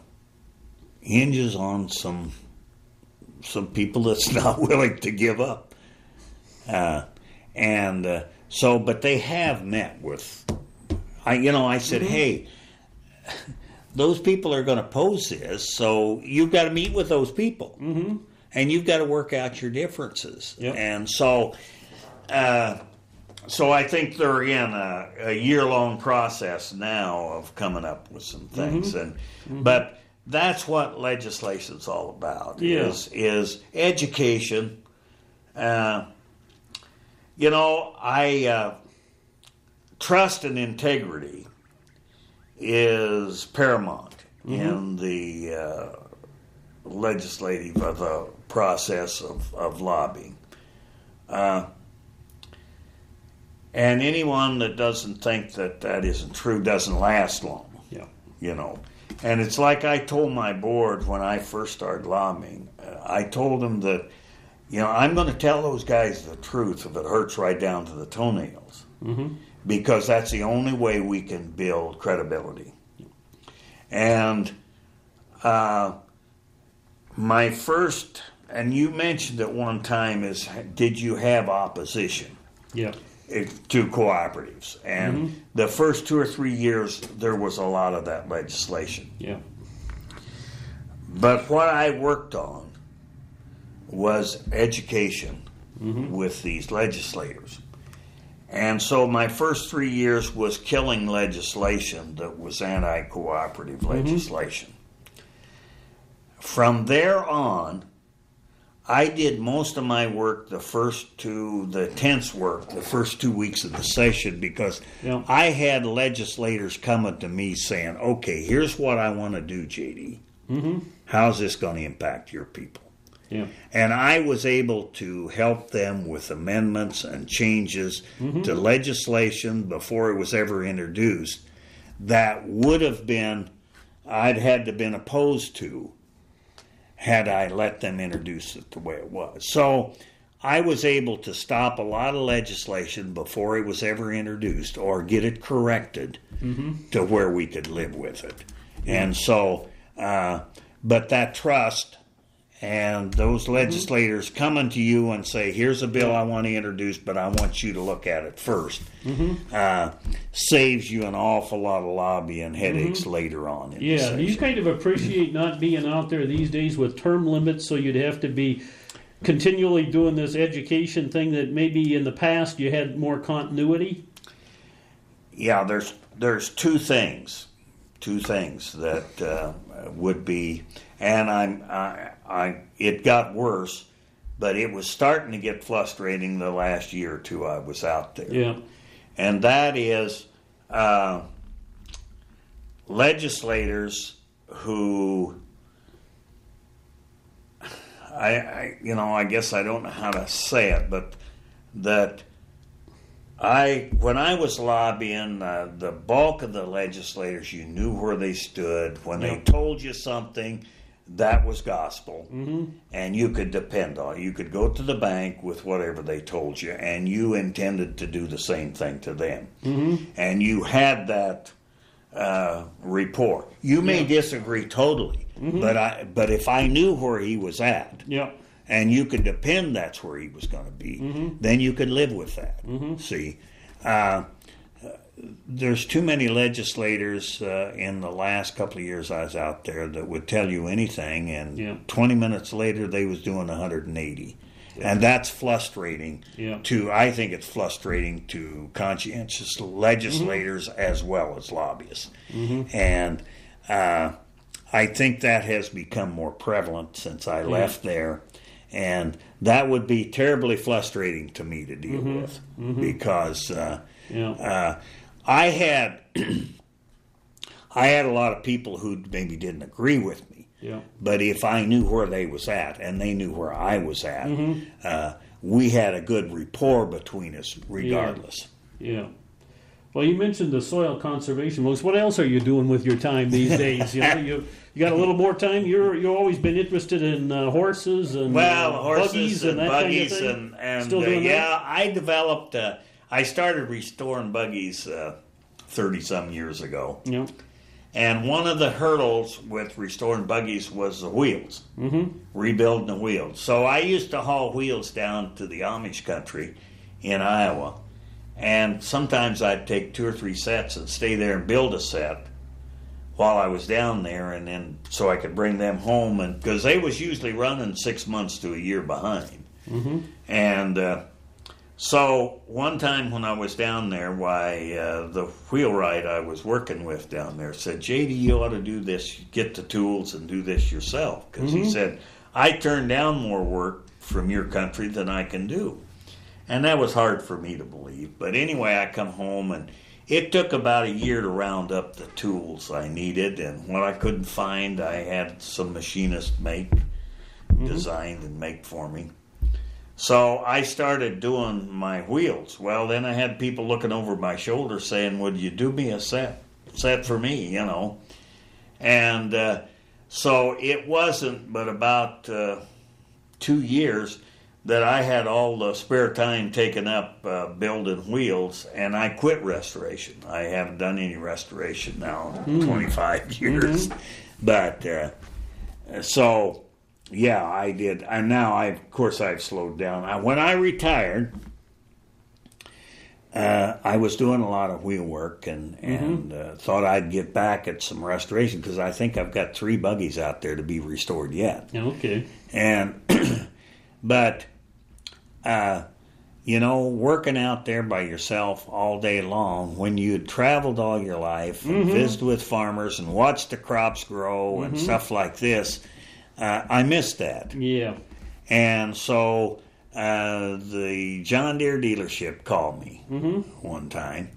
hinges on some some people that's not willing to give up, uh, and uh, so but they have met with I, you know, I said, hey, those people are going to pose this, so you've got to meet with those people, mm-hmm. and you've got to work out your differences. Yep. And so, uh, so I think they're in a, a year-long process now of coming up with some things, and but that's what legislation's all about Yeah. is is education. Uh, you know, I uh, trust and integrity is paramount in the uh, legislative of the process of, of lobbying. Uh, and anyone that doesn't think that that isn't true doesn't last long Yeah. you know. And it's like I told my board when I first started lobbying. Uh, I told them that, you know, I'm going to tell those guys the truth if it hurts right down to the toenails, Mm-hmm. because that's the only way we can build credibility. And uh, my first, and you mentioned at one time, is did you have opposition? Yeah. it- to cooperatives. And the first two or three years, there was a lot of that legislation. Yeah. But what I worked on was education with these legislators. And so my first three years was killing legislation that was anti cooperative legislation. From there on, I did most of my work the first two, the tense work, the first two weeks of the session because Yeah. I had legislators coming to me saying, okay, here's what I want to do, JD. Mm-hmm. How's this going to impact your people? Yeah. And I was able to help them with amendments and changes to legislation before it was ever introduced that would have been, I'd had to been opposed to had I let them introduce it the way it was. So I was able to stop a lot of legislation before it was ever introduced or get it corrected to where we could live with it. And so, uh, but that trust and those legislators coming to you and say, "Here's a bill I want to introduce, but I want you to look at it 1st uh, saves you an awful lot of lobbying headaches later on. In Yeah. You kind of appreciate not being out there these days with term limits so you'd have to be continually doing this education thing that maybe in the past you had more continuity? Yeah, there's there's two things, two things that uh, would be, and I'm I, I it got worse, but it was starting to get frustrating the last year or two I was out there. Yeah. and that is uh, legislators who I, I you know I guess I don't know how to say it, but that I when I was lobbying, uh, the bulk of the legislators you knew where they stood when they told you something. That was gospel, Mm-hmm. and you could depend on it. You could go to the bank with whatever they told you, and you intended to do the same thing to them. Mm-hmm. And you had that uh, rapport. You may Yeah. disagree totally, but I but if I knew where he was at, Yeah. and you could depend that's where he was going to be, Mm-hmm. then you could live with that. See, uh, there's too many legislators uh, in the last couple of years I was out there that would tell you anything, and Yeah. 20 minutes later they was doing 180. And that's frustrating Yeah. to, I think it's frustrating to conscientious legislators Mm-hmm. as well as lobbyists. And uh, I think that has become more prevalent since I left there. And that would be terribly frustrating to me to deal Mm-hmm. with because uh, Yeah. uh, I had I had a lot of people who maybe didn't agree with me, Yeah. but if I knew where they was at and they knew where I was at, Mm-hmm. uh, we had a good rapport between us, regardless. Yeah. Well, you mentioned the soil conservation folks. What else are you doing with your time these days? You know, you you got a little more time. You're you've always been interested in uh, horses and Well, uh, horses buggies and, and, buggies kind of and, and Still uh, doing that? yeah, I developed. Uh, I started restoring buggies thirty some years ago, Yeah. and one of the hurdles with restoring buggies was the wheels. Mm-hmm. rebuilding the wheels. So I used to haul wheels down to the Amish country in Iowa, and sometimes I'd take two or three sets and stay there and build a set while I was down there, and then so I could bring them home, and because they was usually running six months to a year behind, Mm-hmm. and. Uh, so one time when I was down there, why uh, the wheelwright I was working with down there said, "JD, you ought to do this. Get the tools and do this yourself." Because he said, "I turn down more work from your country than I can do." and that was hard for me to believe. But anyway, I come home and it took about a year to round up the tools I needed, and what I couldn't find, I had some machinists make, designed and make for me. So I started doing my wheels. Well, then I had people looking over my shoulder saying, "Would you do me a set, set for me?" You know, and uh, so it wasn't but about uh, two years that I had all the spare time taken up uh, building wheels, and I quit restoration. I haven't done any restoration now in 25 years, but uh, so yeah, I did. And now, I of course, I've slowed down. I, when I retired, uh, I was doing a lot of wheel work and and uh, thought I'd get back at some restoration because I think I've got three buggies out there to be restored yet. Okay. And but uh, you know, working out there by yourself all day long, when you had traveled all your life and visited with farmers and watched the crops grow and stuff like this, uh, I missed that. Yeah. And so uh, the John Deere dealership called me one time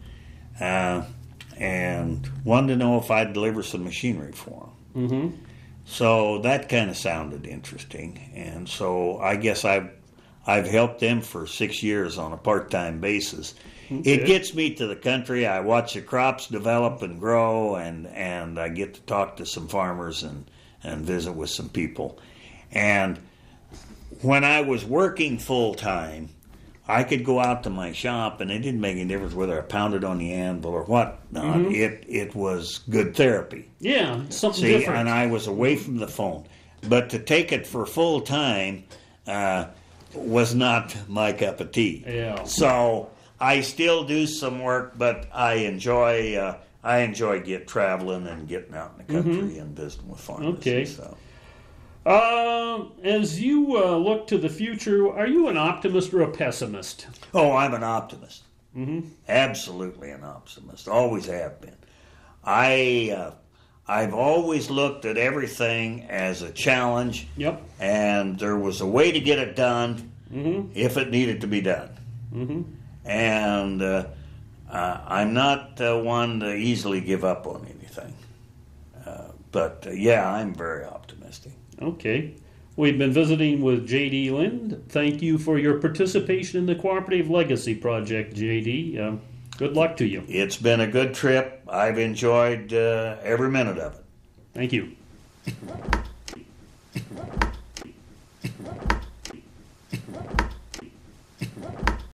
uh, and wanted to know if I'd deliver some machinery for them. Mm-hmm. So that kind of sounded interesting, and so I guess I've I've helped them for six years on a part-time basis. It gets me to the country. I watch the crops develop and grow, and and I get to talk to some farmers and and visit with some people. And when I was working full time, I could go out to my shop, and it didn't make any difference whether I pounded on the anvil or what. Not. It it was good therapy. Yeah. Something See, different. and I was away from the phone. But to take it for full time uh, was not my cup of tea. Yeah. So I still do some work, but I enjoy uh, I enjoy get traveling and getting out in the country and visiting with farmers. Mm-hmm. Okay. So. Um, as you uh, look to the future, are you an optimist or a pessimist? Oh, I'm an optimist. Mm-hmm. Absolutely an optimist. Always have been. I uh, I've always looked at everything as a challenge. Yep. and there was a way to get it done if it needed to be done. Mm-hmm. And uh, I'm not uh, one to easily give up on anything. Uh, but uh, yeah, I'm very optimistic. Okay. We've been visiting with J.D. Lynd. Thank you for your participation in the Cooperative Legacy Project, J.D. Uh, good luck to you. It's been a good trip. I've enjoyed uh, every minute of it. Thank you.